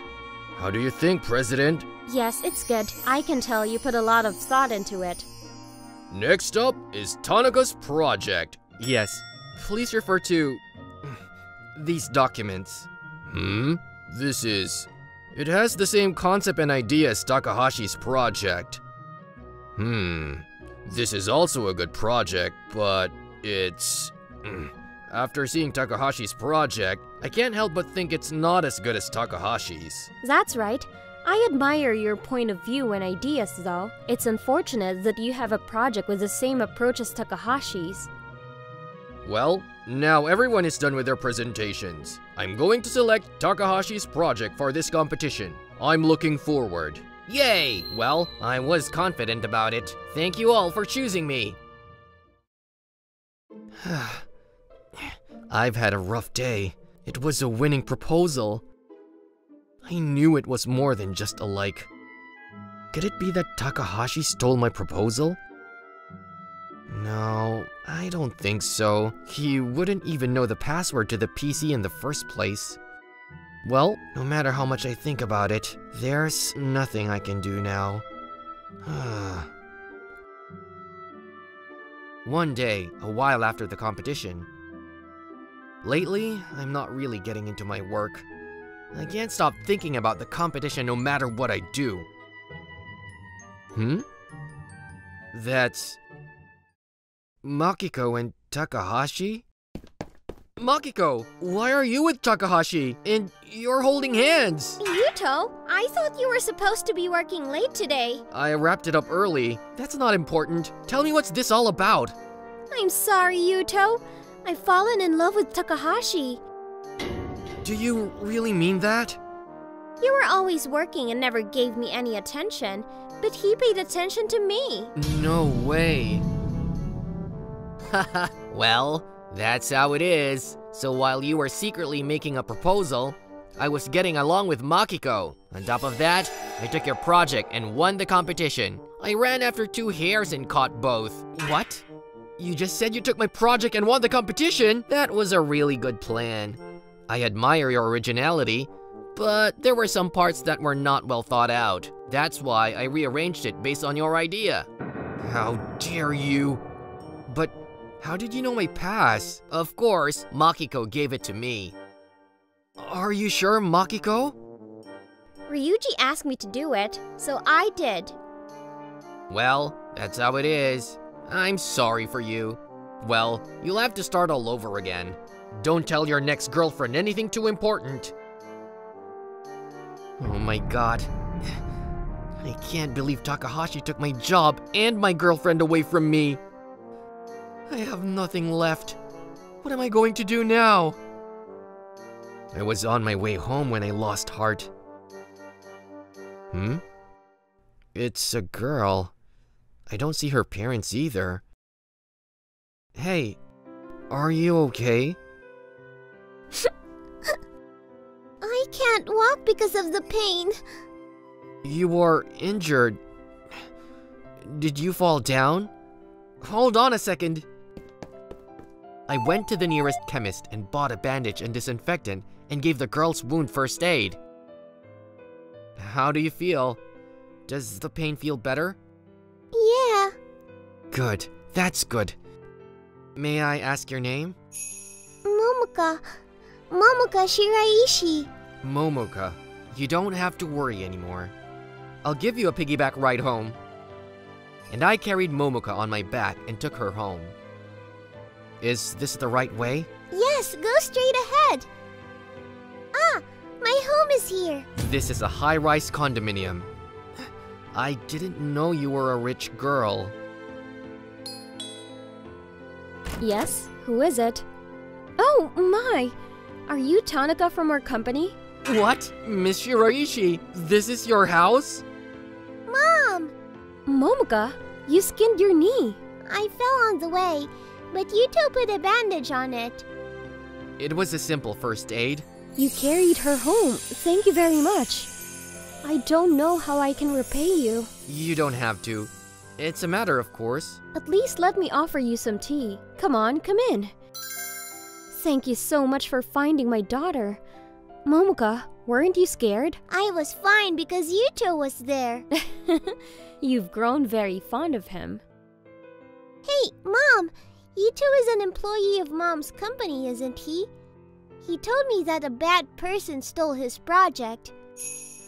How do you think, President? Yes, it's good. I can tell you put a lot of thought into it. Next up is Tanaka's project. Yes, please refer to these documents. Hmm? This is... It has the same concept and idea as Takahashi's project. Hmm. This is also a good project, but it's... mm, After seeing Takahashi's project, I can't help but think it's not as good as Takahashi's. That's right. I admire your point of view and ideas, though. It's unfortunate that you have a project with the same approach as Takahashi's. Well, now everyone is done with their presentations. I'm going to select Takahashi's project for this competition. I'm looking forward. Yay! Well, I was confident about it. Thank you all for choosing me. I've had a rough day. It was a winning proposal. I knew it was more than just a like. Could it be that Takahashi stole my proposal? No, I don't think so. He wouldn't even know the password to the PC in the first place. Well, no matter how much I think about it, there's nothing I can do now. One day, a while after the competition. Lately, I'm not really getting into my work. I can't stop thinking about the competition no matter what I do. Hmm? That's... Makiko and Takahashi? Makiko, why are you with Takahashi? And you're holding hands! Yuto, I thought you were supposed to be working late today. I wrapped it up early. That's not important. Tell me what's this all about? I'm sorry, Yuto. I've fallen in love with Takahashi. Do you really mean that? You were always working and never gave me any attention, but he paid attention to me. No way. Haha, well, that's how it is. So while you were secretly making a proposal, I was getting along with Makiko. On top of that, I took your project and won the competition. I ran after two hares and caught both. What? You just said you took my project and won the competition? That was a really good plan. I admire your originality, but there were some parts that were not well thought out. That's why I rearranged it based on your idea. How dare you? But how did you know my pass? Of course, Makiko gave it to me. Are you sure, Makiko? Ryuji asked me to do it, so I did. Well, that's how it is. I'm sorry for you. Well, you'll have to start all over again. Don't tell your next girlfriend anything too important. Oh my god. I can't believe Takahashi took my job and my girlfriend away from me. I have nothing left. What am I going to do now? I was on my way home when I lost heart. Hmm? It's a girl. I don't see her parents either. Hey, are you okay? I can't walk because of the pain. You are injured. Did you fall down? Hold on a second. I went to the nearest chemist and bought a bandage and disinfectant and gave the girl's wound first aid. How do you feel? Does the pain feel better? Yeah. Good. That's good. May I ask your name? Momoka. Momoka Shiraishi. Momoka. You don't have to worry anymore. I'll give you a piggyback ride home. And I carried Momoka on my back and took her home. Is this the right way? Yes, go straight ahead. Ah, my home is here. This is a high-rise condominium. I didn't know you were a rich girl. Yes, who is it? Oh, my! Are you Tanaka from our company? What? Miss Shiraishi, this is your house? Mom! Momoka, you skinned your knee. I fell on the way, but you two put a bandage on it. It was a simple first aid. You carried her home. Thank you very much. I don't know how I can repay you. You don't have to. It's a matter of course. At least let me offer you some tea. Come on, come in. Thank you so much for finding my daughter. Momoka, weren't you scared? I was fine because Yuto was there. You've grown very fond of him. Hey, Mom! Yuto is an employee of Mom's company, isn't he? He told me that a bad person stole his project.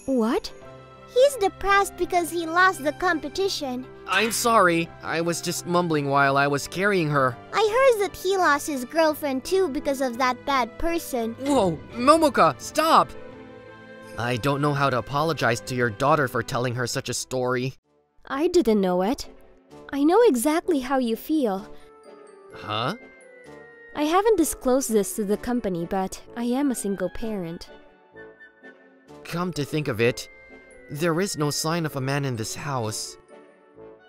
What? He's depressed because he lost the competition. I'm sorry. I was just mumbling while I was carrying her. I heard that he lost his girlfriend too because of that bad person. Whoa, Momoka, stop! I don't know how to apologize to your daughter for telling her such a story. I didn't know it. I know exactly how you feel. Huh? I haven't disclosed this to the company, but I am a single parent. Come to think of it, there is no sign of a man in this house.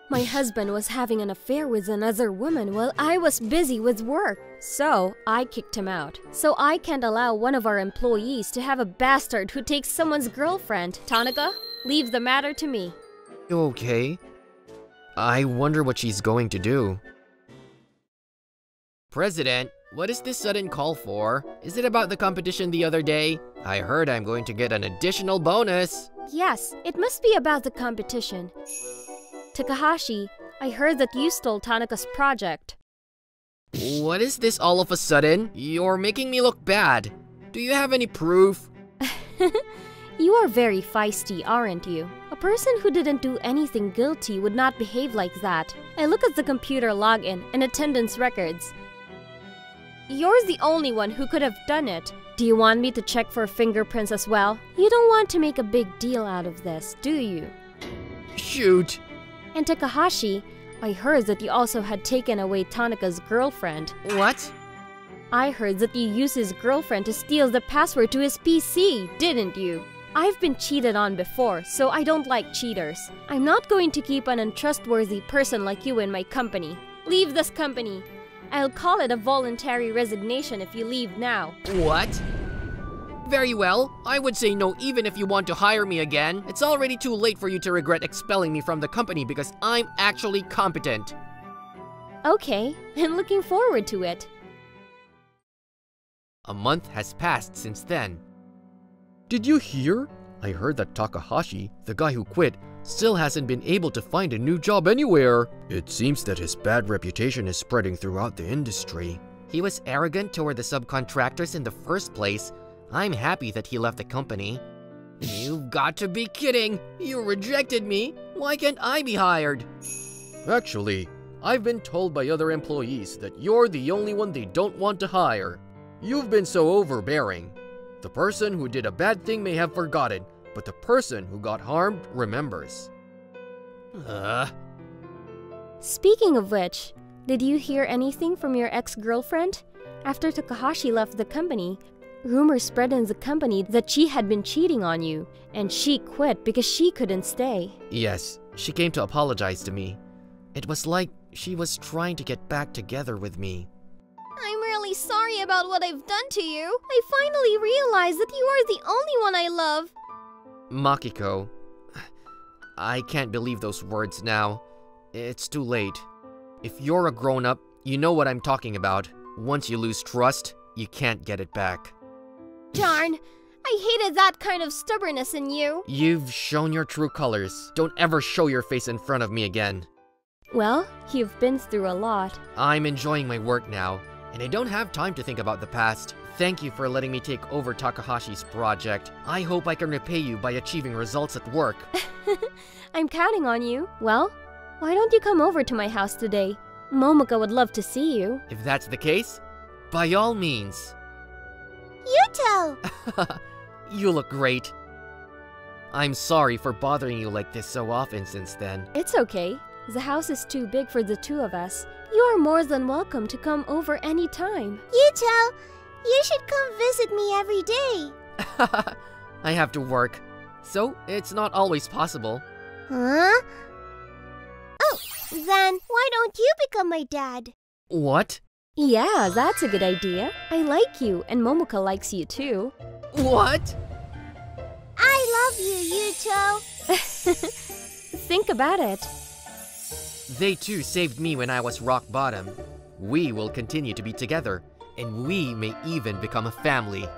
My husband was having an affair with another woman while I was busy with work. So, I kicked him out. So I can't allow one of our employees to have a bastard who takes someone's girlfriend. Tanaka, leave the matter to me. Okay? I wonder what she's going to do. President, what is this sudden call for? Is it about the competition the other day? I heard I'm going to get an additional bonus. Yes, it must be about the competition. Takahashi, I heard that you stole Tanaka's project. What is this all of a sudden? You're making me look bad. Do you have any proof? You are very feisty, aren't you? A person who didn't do anything guilty would not behave like that. I look at the computer login and attendance records. You're the only one who could have done it. Do you want me to check for fingerprints as well? You don't want to make a big deal out of this, do you? Shoot. And Takahashi, I heard that you also had taken away Tanaka's girlfriend. What? I heard that you used his girlfriend to steal the password to his PC, didn't you? I've been cheated on before, so I don't like cheaters. I'm not going to keep an untrustworthy person like you in my company. Leave this company. I'll call it a voluntary resignation if you leave now. What? Very well. I would say no even if you want to hire me again. It's already too late for you to regret expelling me from the company because I'm actually competent. Okay, I'm looking forward to it. A month has passed since then. Did you hear? I heard that Takahashi, the guy who quit, still hasn't been able to find a new job anywhere. It seems that his bad reputation is spreading throughout the industry. He was arrogant toward the subcontractors in the first place. I'm happy that he left the company. You've got to be kidding! You rejected me! Why can't I be hired? Actually, I've been told by other employees that you're the only one they don't want to hire. You've been so overbearing. The person who did a bad thing may have forgotten, but the person who got harmed remembers. Uh, Speaking of which, did you hear anything from your ex girlfriend? After Takahashi left the company, rumors spread in the company that she had been cheating on you, and she quit because she couldn't stay. yes, she came to apologize to me. It was like she was trying to get back together with me. I'm really sorry about what I've done to you. I finally realized that you are the only one I love. Makiko, I can't believe those words now. It's too late. If you're a grown up, you know what I'm talking about. Once you lose trust, you can't get it back. Darn, I hated that kind of stubbornness in you. You've shown your true colors. Don't ever show your face in front of me again. Well, you've been through a lot. I'm enjoying my work now, and I don't have time to think about the past. Thank you for letting me take over Takahashi's project. I hope I can repay you by achieving results at work. I'm counting on you. Well, why don't you come over to my house today? Momoka would love to see you. If that's the case, by all means. Yuto! you look great. I'm sorry for bothering you like this so often since then. It's okay. The house is too big for the two of us. You are more than welcome to come over any time. Yuto, you should come visit me every day. I have to work, so it's not always possible. Huh? Oh, then why don't you become my dad? What? Yeah, that's a good idea. I like you, and Momoka likes you too. What? I love you, Yuto. Think about it. They too saved me when I was rock bottom. We will continue to be together, and we may even become a family.